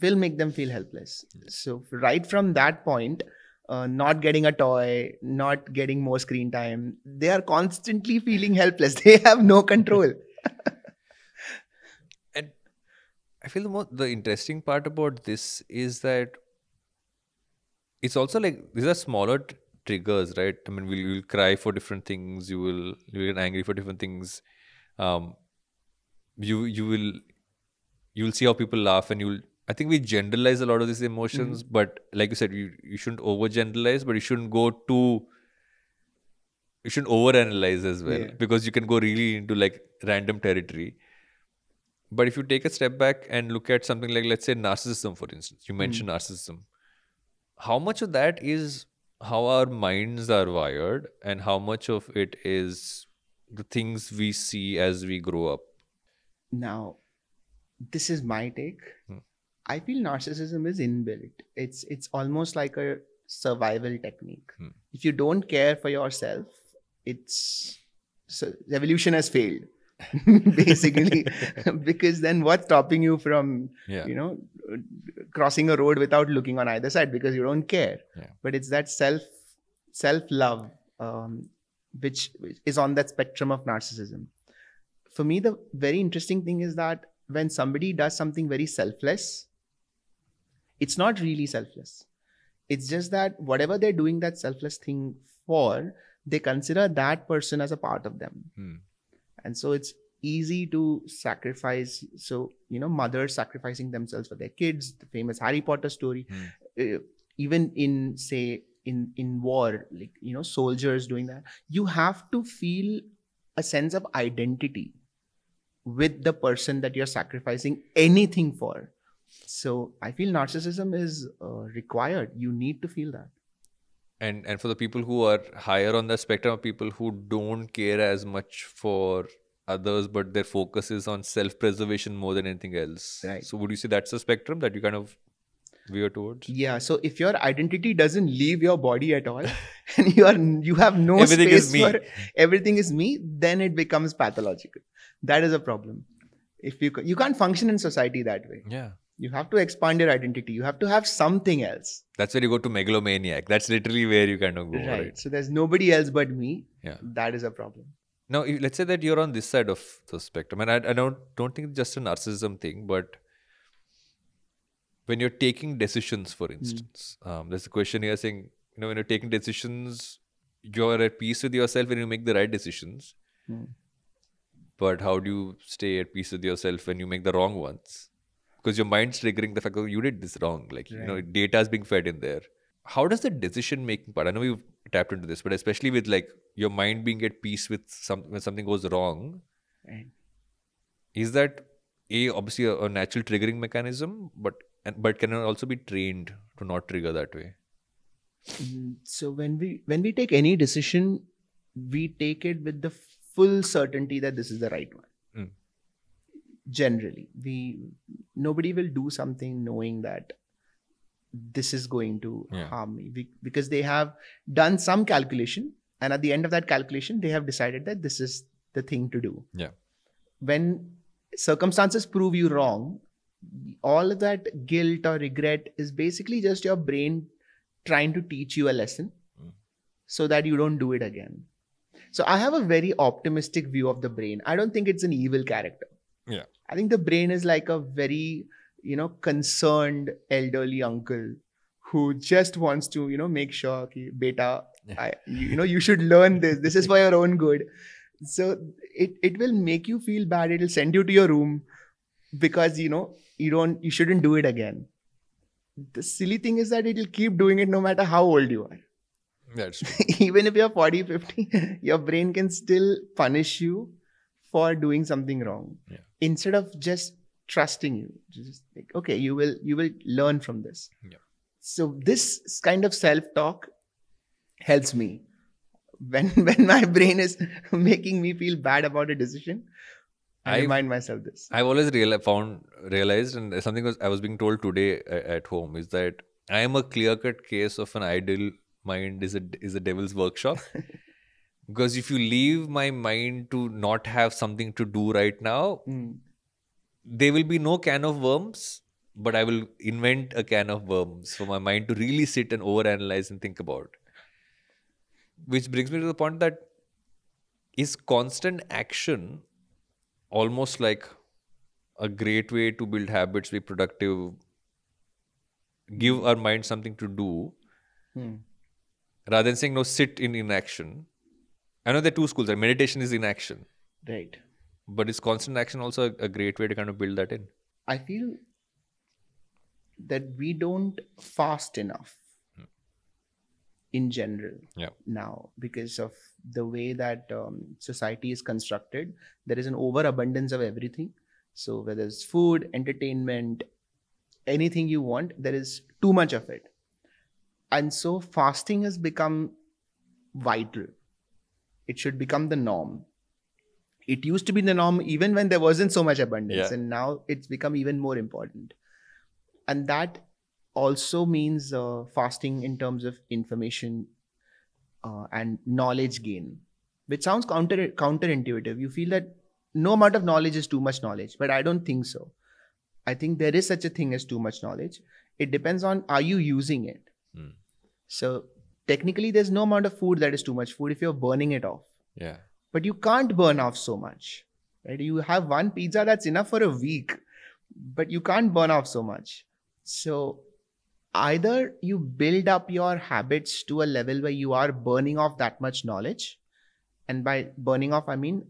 will make them feel helpless. So right from that point, uh, not getting a toy, not getting more screen time, they are constantly feeling helpless. <laughs> They have no control. <laughs> I feel the more the interesting part about this is that it's also like these are smaller t- triggers, right? I mean, we'll, you'll cry for different things. You will you will get angry for different things. Um, you you will you will see how people laugh, and you'll. I think we generalize a lot of these emotions, but like you said, you you shouldn't over generalize, but you shouldn't go too. You shouldn't over analyze as well Yeah. because you can go really into like random territory. But if you take a step back and look at something like, let's say, narcissism, for instance, you mentioned narcissism. How much of that is how our minds are wired, and how much of it is the things we see as we grow up? Now, this is my take. Hmm. I feel narcissism is inbuilt. It's it's almost like a survival technique. Hmm. If you don't care for yourself, it's so evolution has failed. <laughs> basically <laughs> because then what's stopping you from Yeah. you know crossing a road without looking on either side because you don't care Yeah. but it's that self self love um, which is on that spectrum of narcissism for me the very interesting thing is that when somebody does something very selfless it's not really selfless it's just that whatever they're doing that selfless thing for they consider that person as a part of them Hmm. And so it's easy to sacrifice so you know mothers sacrificing themselves for their kids the famous harry potter story. Hmm. uh, even in say in in war like you know soldiers doing that you have to feel a sense of identity with the person that you're sacrificing anything for. So i feel narcissism is uh, required. You need to feel that and and for the people who are higher on the spectrum of people who don't care as much for others but their focus is on self-preservation more than anything else. Right. so would you say that's the spectrum that you kind of veer towards? Yeah so if your identity doesn't leave your body at all <laughs> and you are you have no Everything space is me. for everything is me then it becomes pathological. That is a problem. If you you can't function in society that way. Yeah you have to expand your identity. You have to have something else. That's where you go to megalomaniac. That's literally where you kind of go right. right, so there's nobody else but me. Yeah. That is a problem. Now let's say that you're on this side of the spectrum and i, I don't don't think it's just a narcissism thing but when you're taking decisions for instance um, there's a question here saying you know when you're taking decisions you're at peace with yourself when you make the right decisions. Hmm. but how do you stay at peace with yourself when you make the wrong ones because your mind's triggering the fact that you did this wrong like you know data is being fed in there. How does the decision making part i know we've tapped into this but especially with like your mind being at peace with some when something goes wrong right. is that a obviously a, a natural triggering mechanism but and, but can it also be trained to not trigger that way? Mm, so when we when we take any decision we take it with the full certainty that this is the right one. Generally we nobody will do something knowing that this is going to Yeah. harm me Be- because they have done some calculation and at the end of that calculation they have decided that this is the thing to do Yeah. when circumstances prove you wrong all of that guilt or regret is basically just your brain trying to teach you a lesson Mm. so that you don't do it again so i have a very optimistic view of the brain i don't think it's an evil character Yeah. i think the brain is like a very you know concerned elderly uncle who just wants to you know make sure ki, beta Yeah. I, you, you know you should learn this. This is for your own good. So it it will make you feel bad. It'll send you to your room because you know you don't you shouldn't do it again. The silly thing is that it'll keep doing it no matter how old you are. That's <laughs> true. Even if you're 40 50 <laughs> your brain can still punish you for doing something wrong Yeah. instead of just trusting you just like okay you will you will learn from this Yeah. so this kind of self talk helps me when <laughs> when my brain is <laughs> making me feel bad about a decision i I've- remind myself this I've always real- found realized, and something was I was being told today uh, at home is that I am a clear cut case of an ideal mind is a is a devil's workshop. <laughs> because if you leave my mind to not have something to do right now, Mm. there will be no can of worms, but I will invent a can of worms for my mind to really sit and overanalyze and think about. Which brings me to the point that is constant action almost like a great way to build habits, be productive, give our mind something to do, Hmm. rather than saying, no, sit in inaction. I know there are two schools, right? Meditation is in action, right but is constant action also a, a great way to kind of build that in? I feel that we don't fast enough in general Yeah. now because of the way that um, society is constructed. There is an overabundance of everything. So, whether it's food, entertainment, anything you want, there is too much of it. And so, fasting has become vital. It should become the norm. It used to be the norm even when there wasn't so much abundance, Yeah. and now it's become even more important. And that also means uh, fasting in terms of information uh, and knowledge gain, which sounds counter counterintuitive. You feel that no amount of knowledge is too much knowledge, but I don't think so. I think there is such a thing as too much knowledge. It depends on are you using it. Hmm. So technically, there's no amount of food that is too much food if you're burning it off. Yeah. But you can't burn off so much. Right? You have one pizza that's enough for a week, but you can't burn off so much. So either you build up your habits to a level where you are burning off that much knowledge, and by burning off, I mean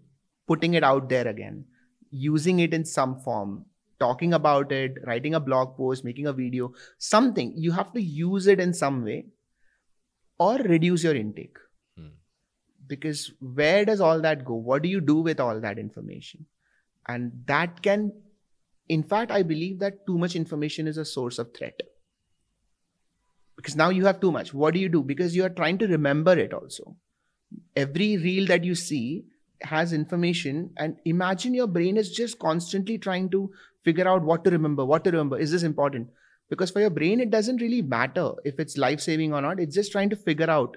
putting it out there again, using it in some form, talking about it, writing a blog post, making a video, something. You have to use it in some way or reduce your intake. Hmm. Because where does all that go? What do you do with all that information? And that can, in fact, I believe that too much information is a source of threat. Because now you have too much. What do you do? Because you are trying to remember it also. Every reel that you see has information, and imagine your brain is just constantly trying to figure out what to remember, what to remember. Is this important? Because for your brain, it doesn't really matter if it's life saving or not. It's just trying to figure out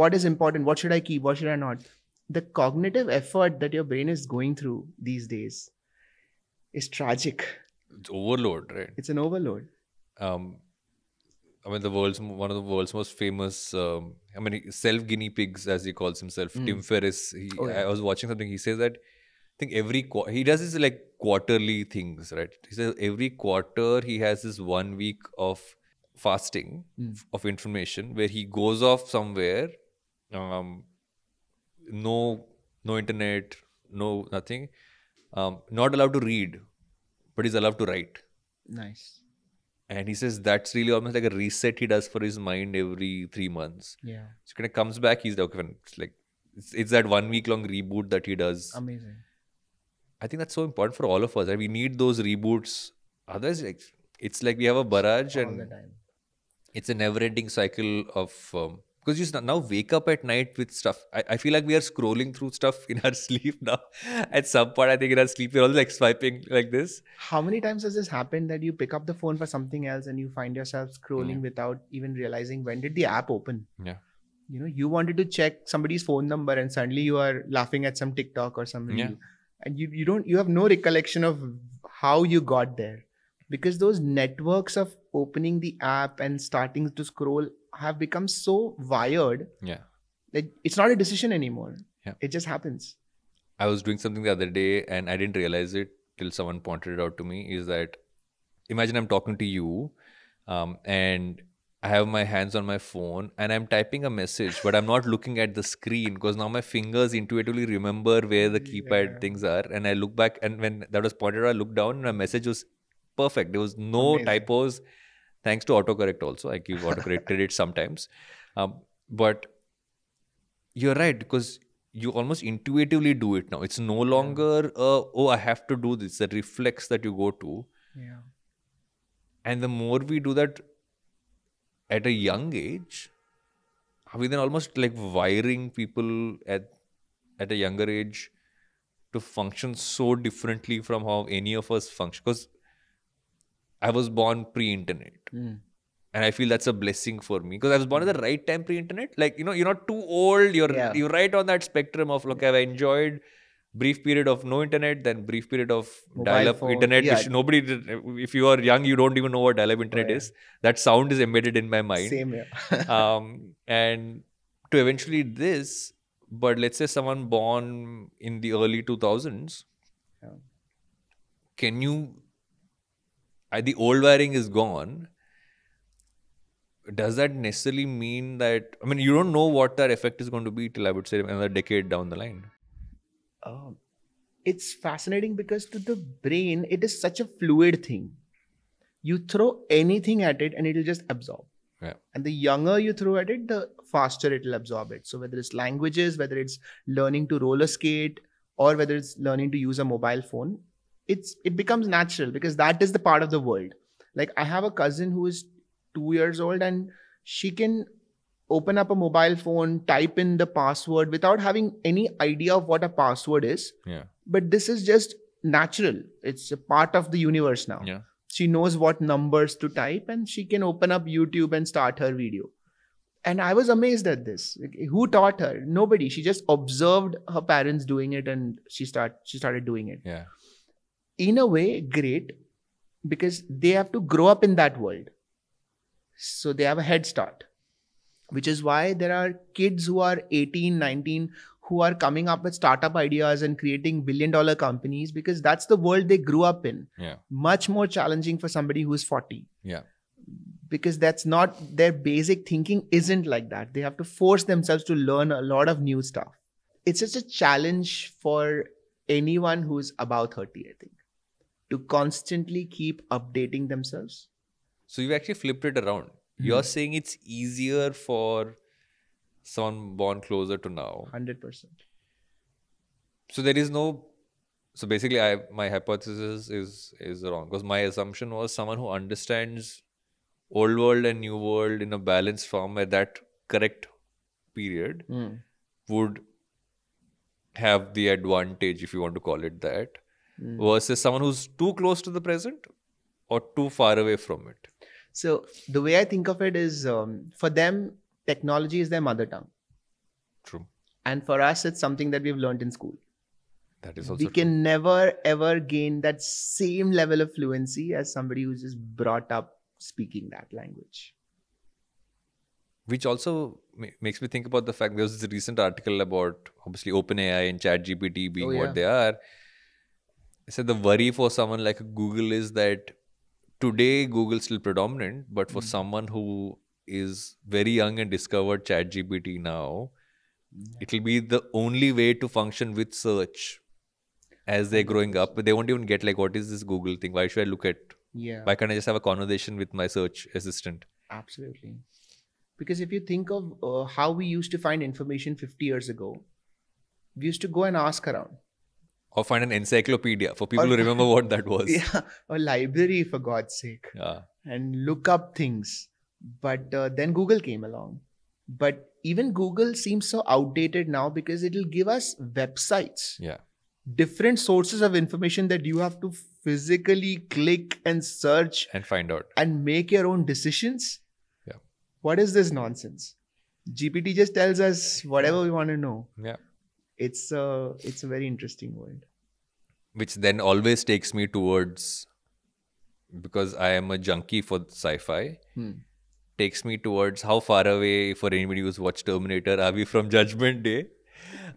what is important, what should I keep, what should I not. The cognitive effort that your brain is going through these days is tragic. It's overload, right? It's an overload. um, I mean, the world's one of the world's most famous. Um, I mean, self guinea pigs, as he calls himself, Tim Ferriss. He, Oh, yeah. I was watching something. He says that I think every qu- he does this like quarterly things, right? He says every quarter he has this one week of fasting Mm. of information where he goes off somewhere, um, no no internet, no nothing, um, not allowed to read, but he's allowed to write. Nice. And he says that's really almost like a reset he does for his mind every three months. Yeah. So kind of comes back, he's like, okay, it's like it's, it's that one week long reboot that he does. Amazing. I think that's so important for all of us. Right? We need those reboots. Otherwise, like, it's like we have a barrage All and it's a never-ending cycle of um, because you now wake up at night with stuff. I, I feel like we are scrolling through stuff in our <laughs> sleep now. At some point, I think in our sleep we're all like swiping like this. How many times has this happened that you pick up the phone for something else and you find yourself scrolling mm. without even realizing when did the app open? Yeah. You know, you wanted to check somebody's phone number and suddenly you are laughing at some TikTok or some reel. Yeah. And you, you don't you have no recollection of how you got there. Because those networks of opening the app and starting to scroll have become so wired Yeah. that it's not a decision anymore. Yeah. It just happens. I was doing something the other day and I didn't realize it till someone pointed it out to me. Is that imagine I'm talking to you um, and I have my hands on my phone and I'm typing a message, but I'm not looking at the screen because now my fingers intuitively remember where the keypad Yeah. things are. And I look back and when that was pointed out, I looked down and my message was perfect. There was no Amazing. typos. Thanks to autocorrect also. I give autocorrect credit sometimes. Um, but you're right because you almost intuitively do it now. It's no longer uh, oh I have to do this. The reflex that you go to, Yeah. and the more we do that at a young age, are we then almost like wiring people at at a younger age to function so differently from how any of us function? Because I was born pre-internet. Mm. and I feel that's a blessing for me because I was born at the right time pre-internet. Like you know, you're not too old. You're Yeah. you're right on that spectrum of look. I've enjoyed brief period of no internet, then brief period of dial-up internet, yeah. which nobody. If you are young, you don't even know what dial-up internet yeah. is. That sound is embedded in my mind. Same here. <laughs> um, and to eventually this, but let's say someone born in the early 2000s, Yeah. can you? Uh, the old wiring is gone. Does that necessarily mean that? I mean, you don't know what that effect is going to be till I would say another decade down the line. Um, it's fascinating because to the brain it is such a fluid thing. You throw anything at it and it'll just absorb. Yeah. and the younger you throw at it the faster it'll absorb it. So whether it's languages whether it's learning to roller skate or whether it's learning to use a mobile phone it's it becomes natural because that is the part of the world. Like i have a cousin who is 2 years old and she can open up a mobile phone type in the password without having any idea of what a password is. Yeah. but this is just natural. It's a part of the universe now. Yeah. she knows what numbers to type and she can open up youtube and start her video. And i was amazed at this. Like, who taught her? Nobody. She just observed her parents doing it and she start she started doing it. Yeah. in a way great because they have to grow up in that world. So they have a head start which is why there are kids who are 18 19 who are coming up with startup ideas and creating billion dollar companies because that's the world they grew up in Yeah. much more challenging for somebody who's 40 Yeah. because that's not their basic thinking isn't like that they have to force themselves to learn a lot of new stuff it's just a challenge for anyone who's about 30 i think to constantly keep updating themselves So you've actually flipped it around. You're saying it's easier for someone born closer to now 100% So there is no. So basically, I my hypothesis is is wrong because my assumption was someone who understands old world and new world in a balanced form at that correct period Mm. would have the advantage, if you want to call it that, Mm. versus someone who's too close to the present or too far away from it. So the way i think of it is um, for them technology is their mother tongue. True, and for us it's something that we've learned in school. That is also we true. can never ever gain that same level of fluency as somebody who's just brought up speaking that language. Which also ma- makes me think about the fact there was this recent article about obviously OpenAI and ChatGPT being Oh, what they are. I said the worry for someone like Google is that today Google's still predominant, but for someone who is very young and discovered ChatGPT now, it'll be the only way to function with search as they're growing up. They won't even get like, what is this Google thing? Why should I look at? yeah Why can't I just have a conversation with my search assistant? absolutely because if you think of uh, how we used to find information 50 years ago we used to go and ask around Or find an encyclopedia for people Or- who remember what that <laughs> was. yeah a library for god's sake Yeah. and look up things. But uh, then Google came along. But even Google seems so outdated now because it'll give us websites, Yeah. different sources of information that you have to physically click and search And find out. and make your own decisions. Yeah. What is this nonsense? GPT just tells us whatever we want to know. Yeah. It's a it's a very interesting world. Which then always takes me towards because I am a junkie for sci-fi, Hmm. takes me towards how far away for anybody who's watched Terminator are we from Judgment Day?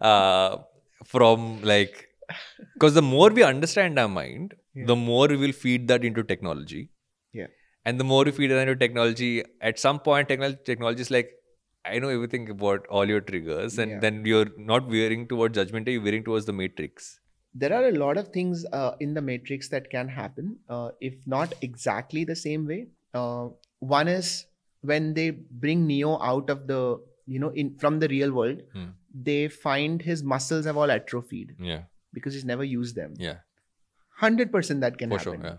Uh, from like because the more we understand our mind, Yeah. the more we will feed that into technology. Yeah. And the more you feed that into technology, at some point, technology, technology is like, I know everything about all your triggers, and Yeah. then you're not veering towards judgment, are you're veering towards the matrix. there are a lot of things uh, in the matrix that can happen uh, if not exactly the same way uh, one is when they bring neo out of the you know, in from the real world, Hmm. they find his muscles have all atrophied Yeah. because he's never used them. Yeah. Hundred percent that can For happen. sure. Yeah.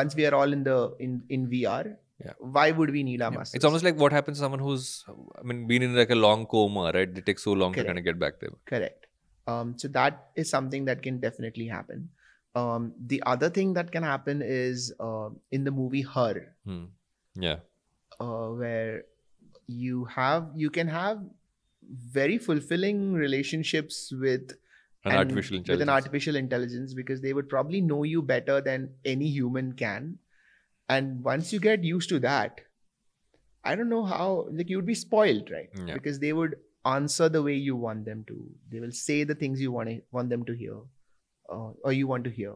Once we are all in the in in VR, Yeah. why would we need our Yeah. muscles? It's almost like what happens to someone who's, I mean, been in like a long coma, right? They take so long to kind of get back there. Correct. Um, so that is something that can definitely happen. Um, the other thing that can happen is uh, in the movie Her, Hmm. Yeah. uh, where you have you can have very fulfilling relationships with An artificial intelligence. with an artificial intelligence because they would probably know you better than any human can. And once you get used to that, I don't know how like you would be spoiled, right? Yeah. Because they would answer the way you want them to. They will say the things you want want them to hear, uh, or you want to hear.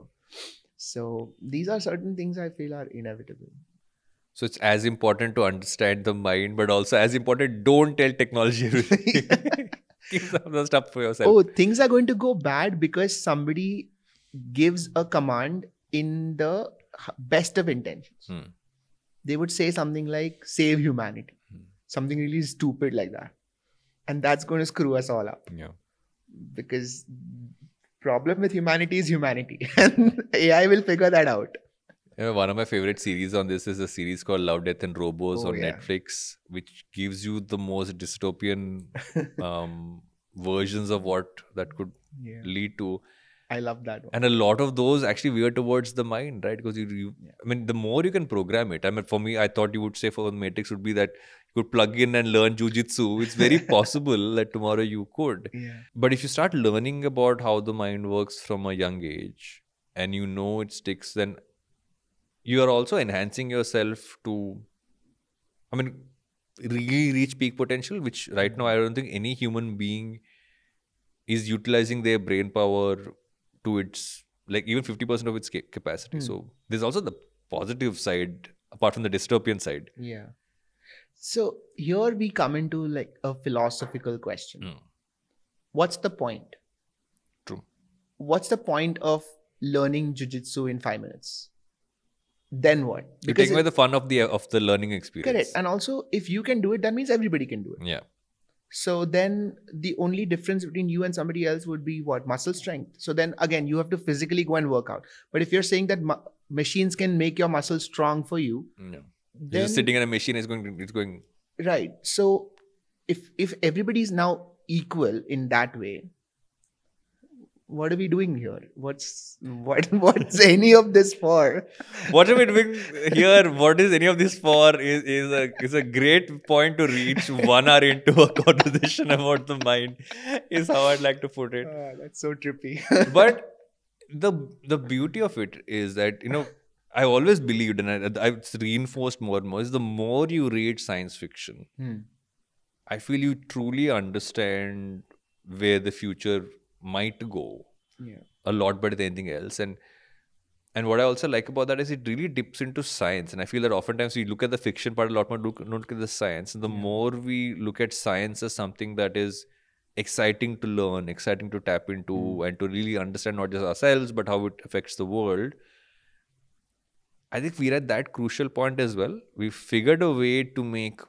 So these are certain things I feel are inevitable. So it's as important to understand the mind, but also as important, don't tell technology <laughs> everything. <laughs> Keep some of the stuff for yourself. Oh, things are going to go bad because somebody gives a command in the best of intentions. Hmm. They would say something like save humanity, Hmm. something really stupid like that. And that's going to screw us all up Yeah. because problem with humanity is humanity <laughs> and AI will figure that out. You know, one of my favorite series on this is a series called Love, Death, and Robots Oh, on yeah. Netflix, which gives you the most dystopian <laughs> um, versions of what that could Yeah. lead to. I love that one. And a lot of those actually veer towards the mind, right? Because you, you Yeah. I mean, the more you can program it. I mean, for me, I thought you would say for the Matrix would be that you could plug in and learn jujitsu. It's very <laughs> possible that tomorrow you could. Yeah. But if you start learning about how the mind works from a young age and you know it sticks, then you are also enhancing yourself to, I mean, really reach peak potential, which right now mm. I don't think any human being is utilizing their brain power to its, like even 50% of its ca- capacity. Hmm. So there's also the positive side apart from the dystopian side. Yeah. So here we come into like a philosophical question. Mm. What's the point? True. What's the point of learning jujitsu in five minutes? Then what? Because You're taking it- away the fun of the of the learning experience. correct. And also, if you can do it, that means everybody can do it. yeah. So then the only difference between you and somebody else would be what? Muscle strength. So then again, you have to physically go and work out. But if you're saying that mu- machines can make your muscles strong for you. You're then just sitting in a machine, is going, it's going right. So if if everybody is now equal in that way, what are we doing here? What's what <laughs> what's any of this for? what are we doing here? What is any of this for? Is is a is a great point to reach one hour into a conversation about the mind. Is how I'd like to put it. Ah, that's so trippy. <laughs> But the the beauty of it is that you know I always believed, and I, I've reinforced more and more. Is the more you read science fiction, Hmm. I feel you truly understand where the future might go Yeah. a lot better than anything else. And and what I also like about that is it really dips into science. And I feel that oftentimes we look at the fiction part a lot more, look, look at the science. And the more we look at science as something that is exciting to learn, exciting to tap into, and to really understand not just ourselves, but how it affects the world. I think we're at that crucial point as well. We've figured a way to make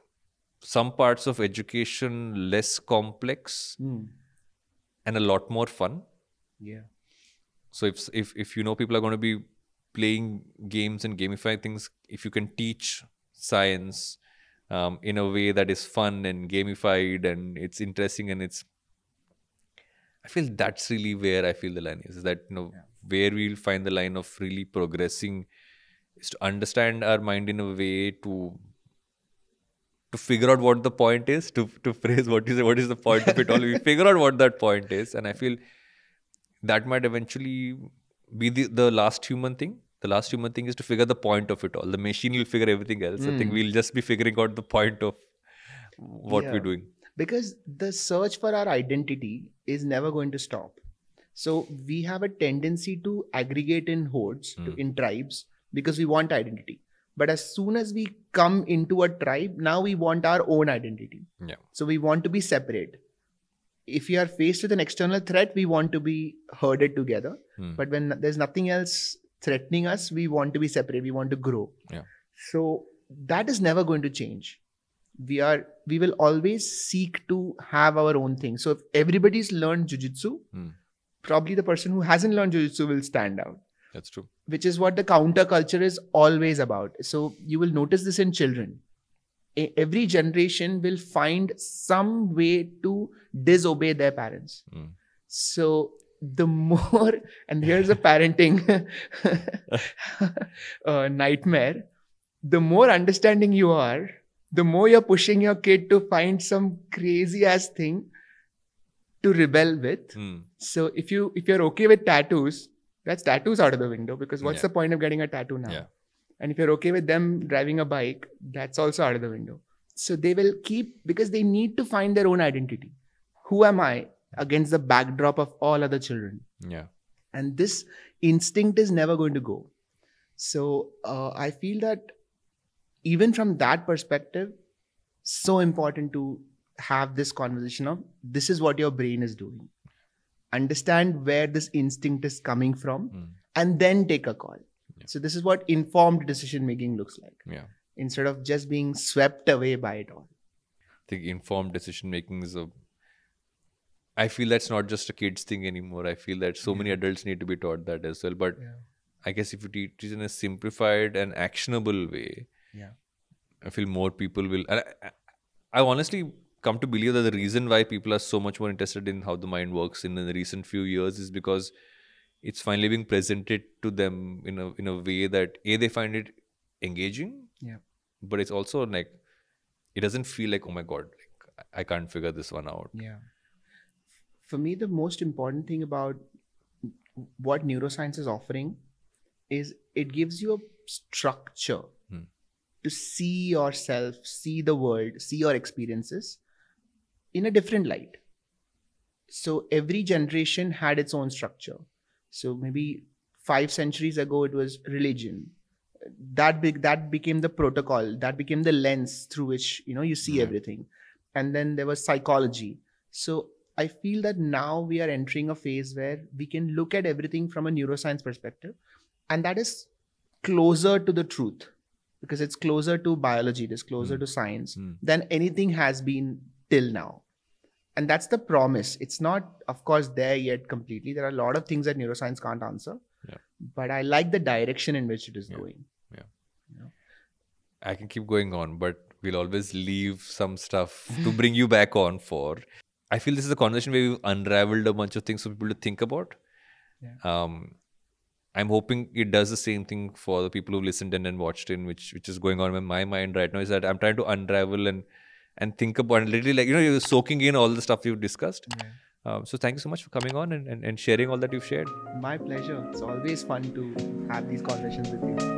some parts of education less complex Hmm. And a lot more fun. Yeah. So if if if you know people are going to be playing games and gamify things, if you can teach science um, in a way that is fun and gamified and it's interesting and it's, I feel that's really where I feel the line is. Is that you know where we'll find the line of really progressing is to understand our mind in a way to to figure out what the point is to to phrase what is what is the point of it all. We <laughs> figure out what that point is and i feel that might eventually be the, the last human thing. The last human thing is to figure the point of it all. The machine will figure everything else. I think Mm. we'll just be figuring out the point of what Yeah. we're doing. Because the search for our identity is never going to stop. So we have a tendency to aggregate in hordes to, Hmm. in tribes because we want identity but as soon as we come into a tribe now we want our own identity. Yeah. So we want to be separate. If we are faced with an external threat we want to be herded together. Hmm. but when there's nothing else threatening us we want to be separate. We want to grow. Yeah. so that is never going to change. We are we will always seek to have our own thing. So if everybody's learned jiu-jitsu Hmm. probably the person who hasn't learned jiu-jitsu will stand out That's true. which is what the counterculture is always about so you will notice this in children E- every generation will find some way to disobey their parents Hmm. so the more <laughs> and here's a parenting <laughs> uh, nightmare the more understanding you are the more you're pushing your kid to find some crazy ass thing to rebel with Hmm. so if you if you're okay with tattoos that's tattoos out of the window because what's Yeah. the point of getting a tattoo now Yeah. and if you're okay with them driving a bike that's also out of the window so they will keep because they need to find their own identity who am i against the backdrop of all other children Yeah. and this instinct is never going to go so uh, i feel that even from that perspective so important to have this conversation of this is what your brain is doing understand where this instinct is coming from Hmm. and then take a call Yeah. so this is what informed decision making looks like Yeah. instead of just being swept away by it all I think informed decision making is a. I feel that's not just a kids thing anymore. I feel that so many adults need to be taught that as well. But I guess if you teach it in a simplified and actionable way, yeah I feel more people will. And I, I honestly come to believe that the reason why people are so much more interested in how the mind works in the recent few years is because it's finally being presented to them in a in a way that a they find it engaging, yeah but it's also like it doesn't feel like oh my god, like, I- can't figure this one out. Yeah. For me, the most important thing about what neuroscience is offering is it gives you a structure Hmm. to see yourself, see the world, see your experiences in a different light. So every generation had its own structure. So maybe five centuries ago it was religion. That big that became the protocol. That became the lens through which you know you see Yeah. everything. And then there was psychology. So I feel that now we are entering a phase where we can look at everything from a neuroscience perspective, and that is closer to the truth because it's closer to biology, it is closer Hmm. to science Hmm. than anything has been till now. And that's the promise. It's not, of course, there yet completely. There are a lot of things that neuroscience can't answer. Yeah. But I like the direction in which it is going. Yeah. going. I can keep going on, but we'll always leave some stuff to bring you back on for. I feel this is a conversation where we've unraveled a bunch of things for people to think about. Yeah. Um, I'm hoping it does the same thing for the people who listened in and watched in, which which is going on in my mind right now. Is that I'm trying to unravel and and think about and literally like you know you're soaking in all the stuff we've discussed. Um, so thank you so much for coming on and, and, and sharing all that you've shared. My pleasure. It's always fun to have these conversations with you.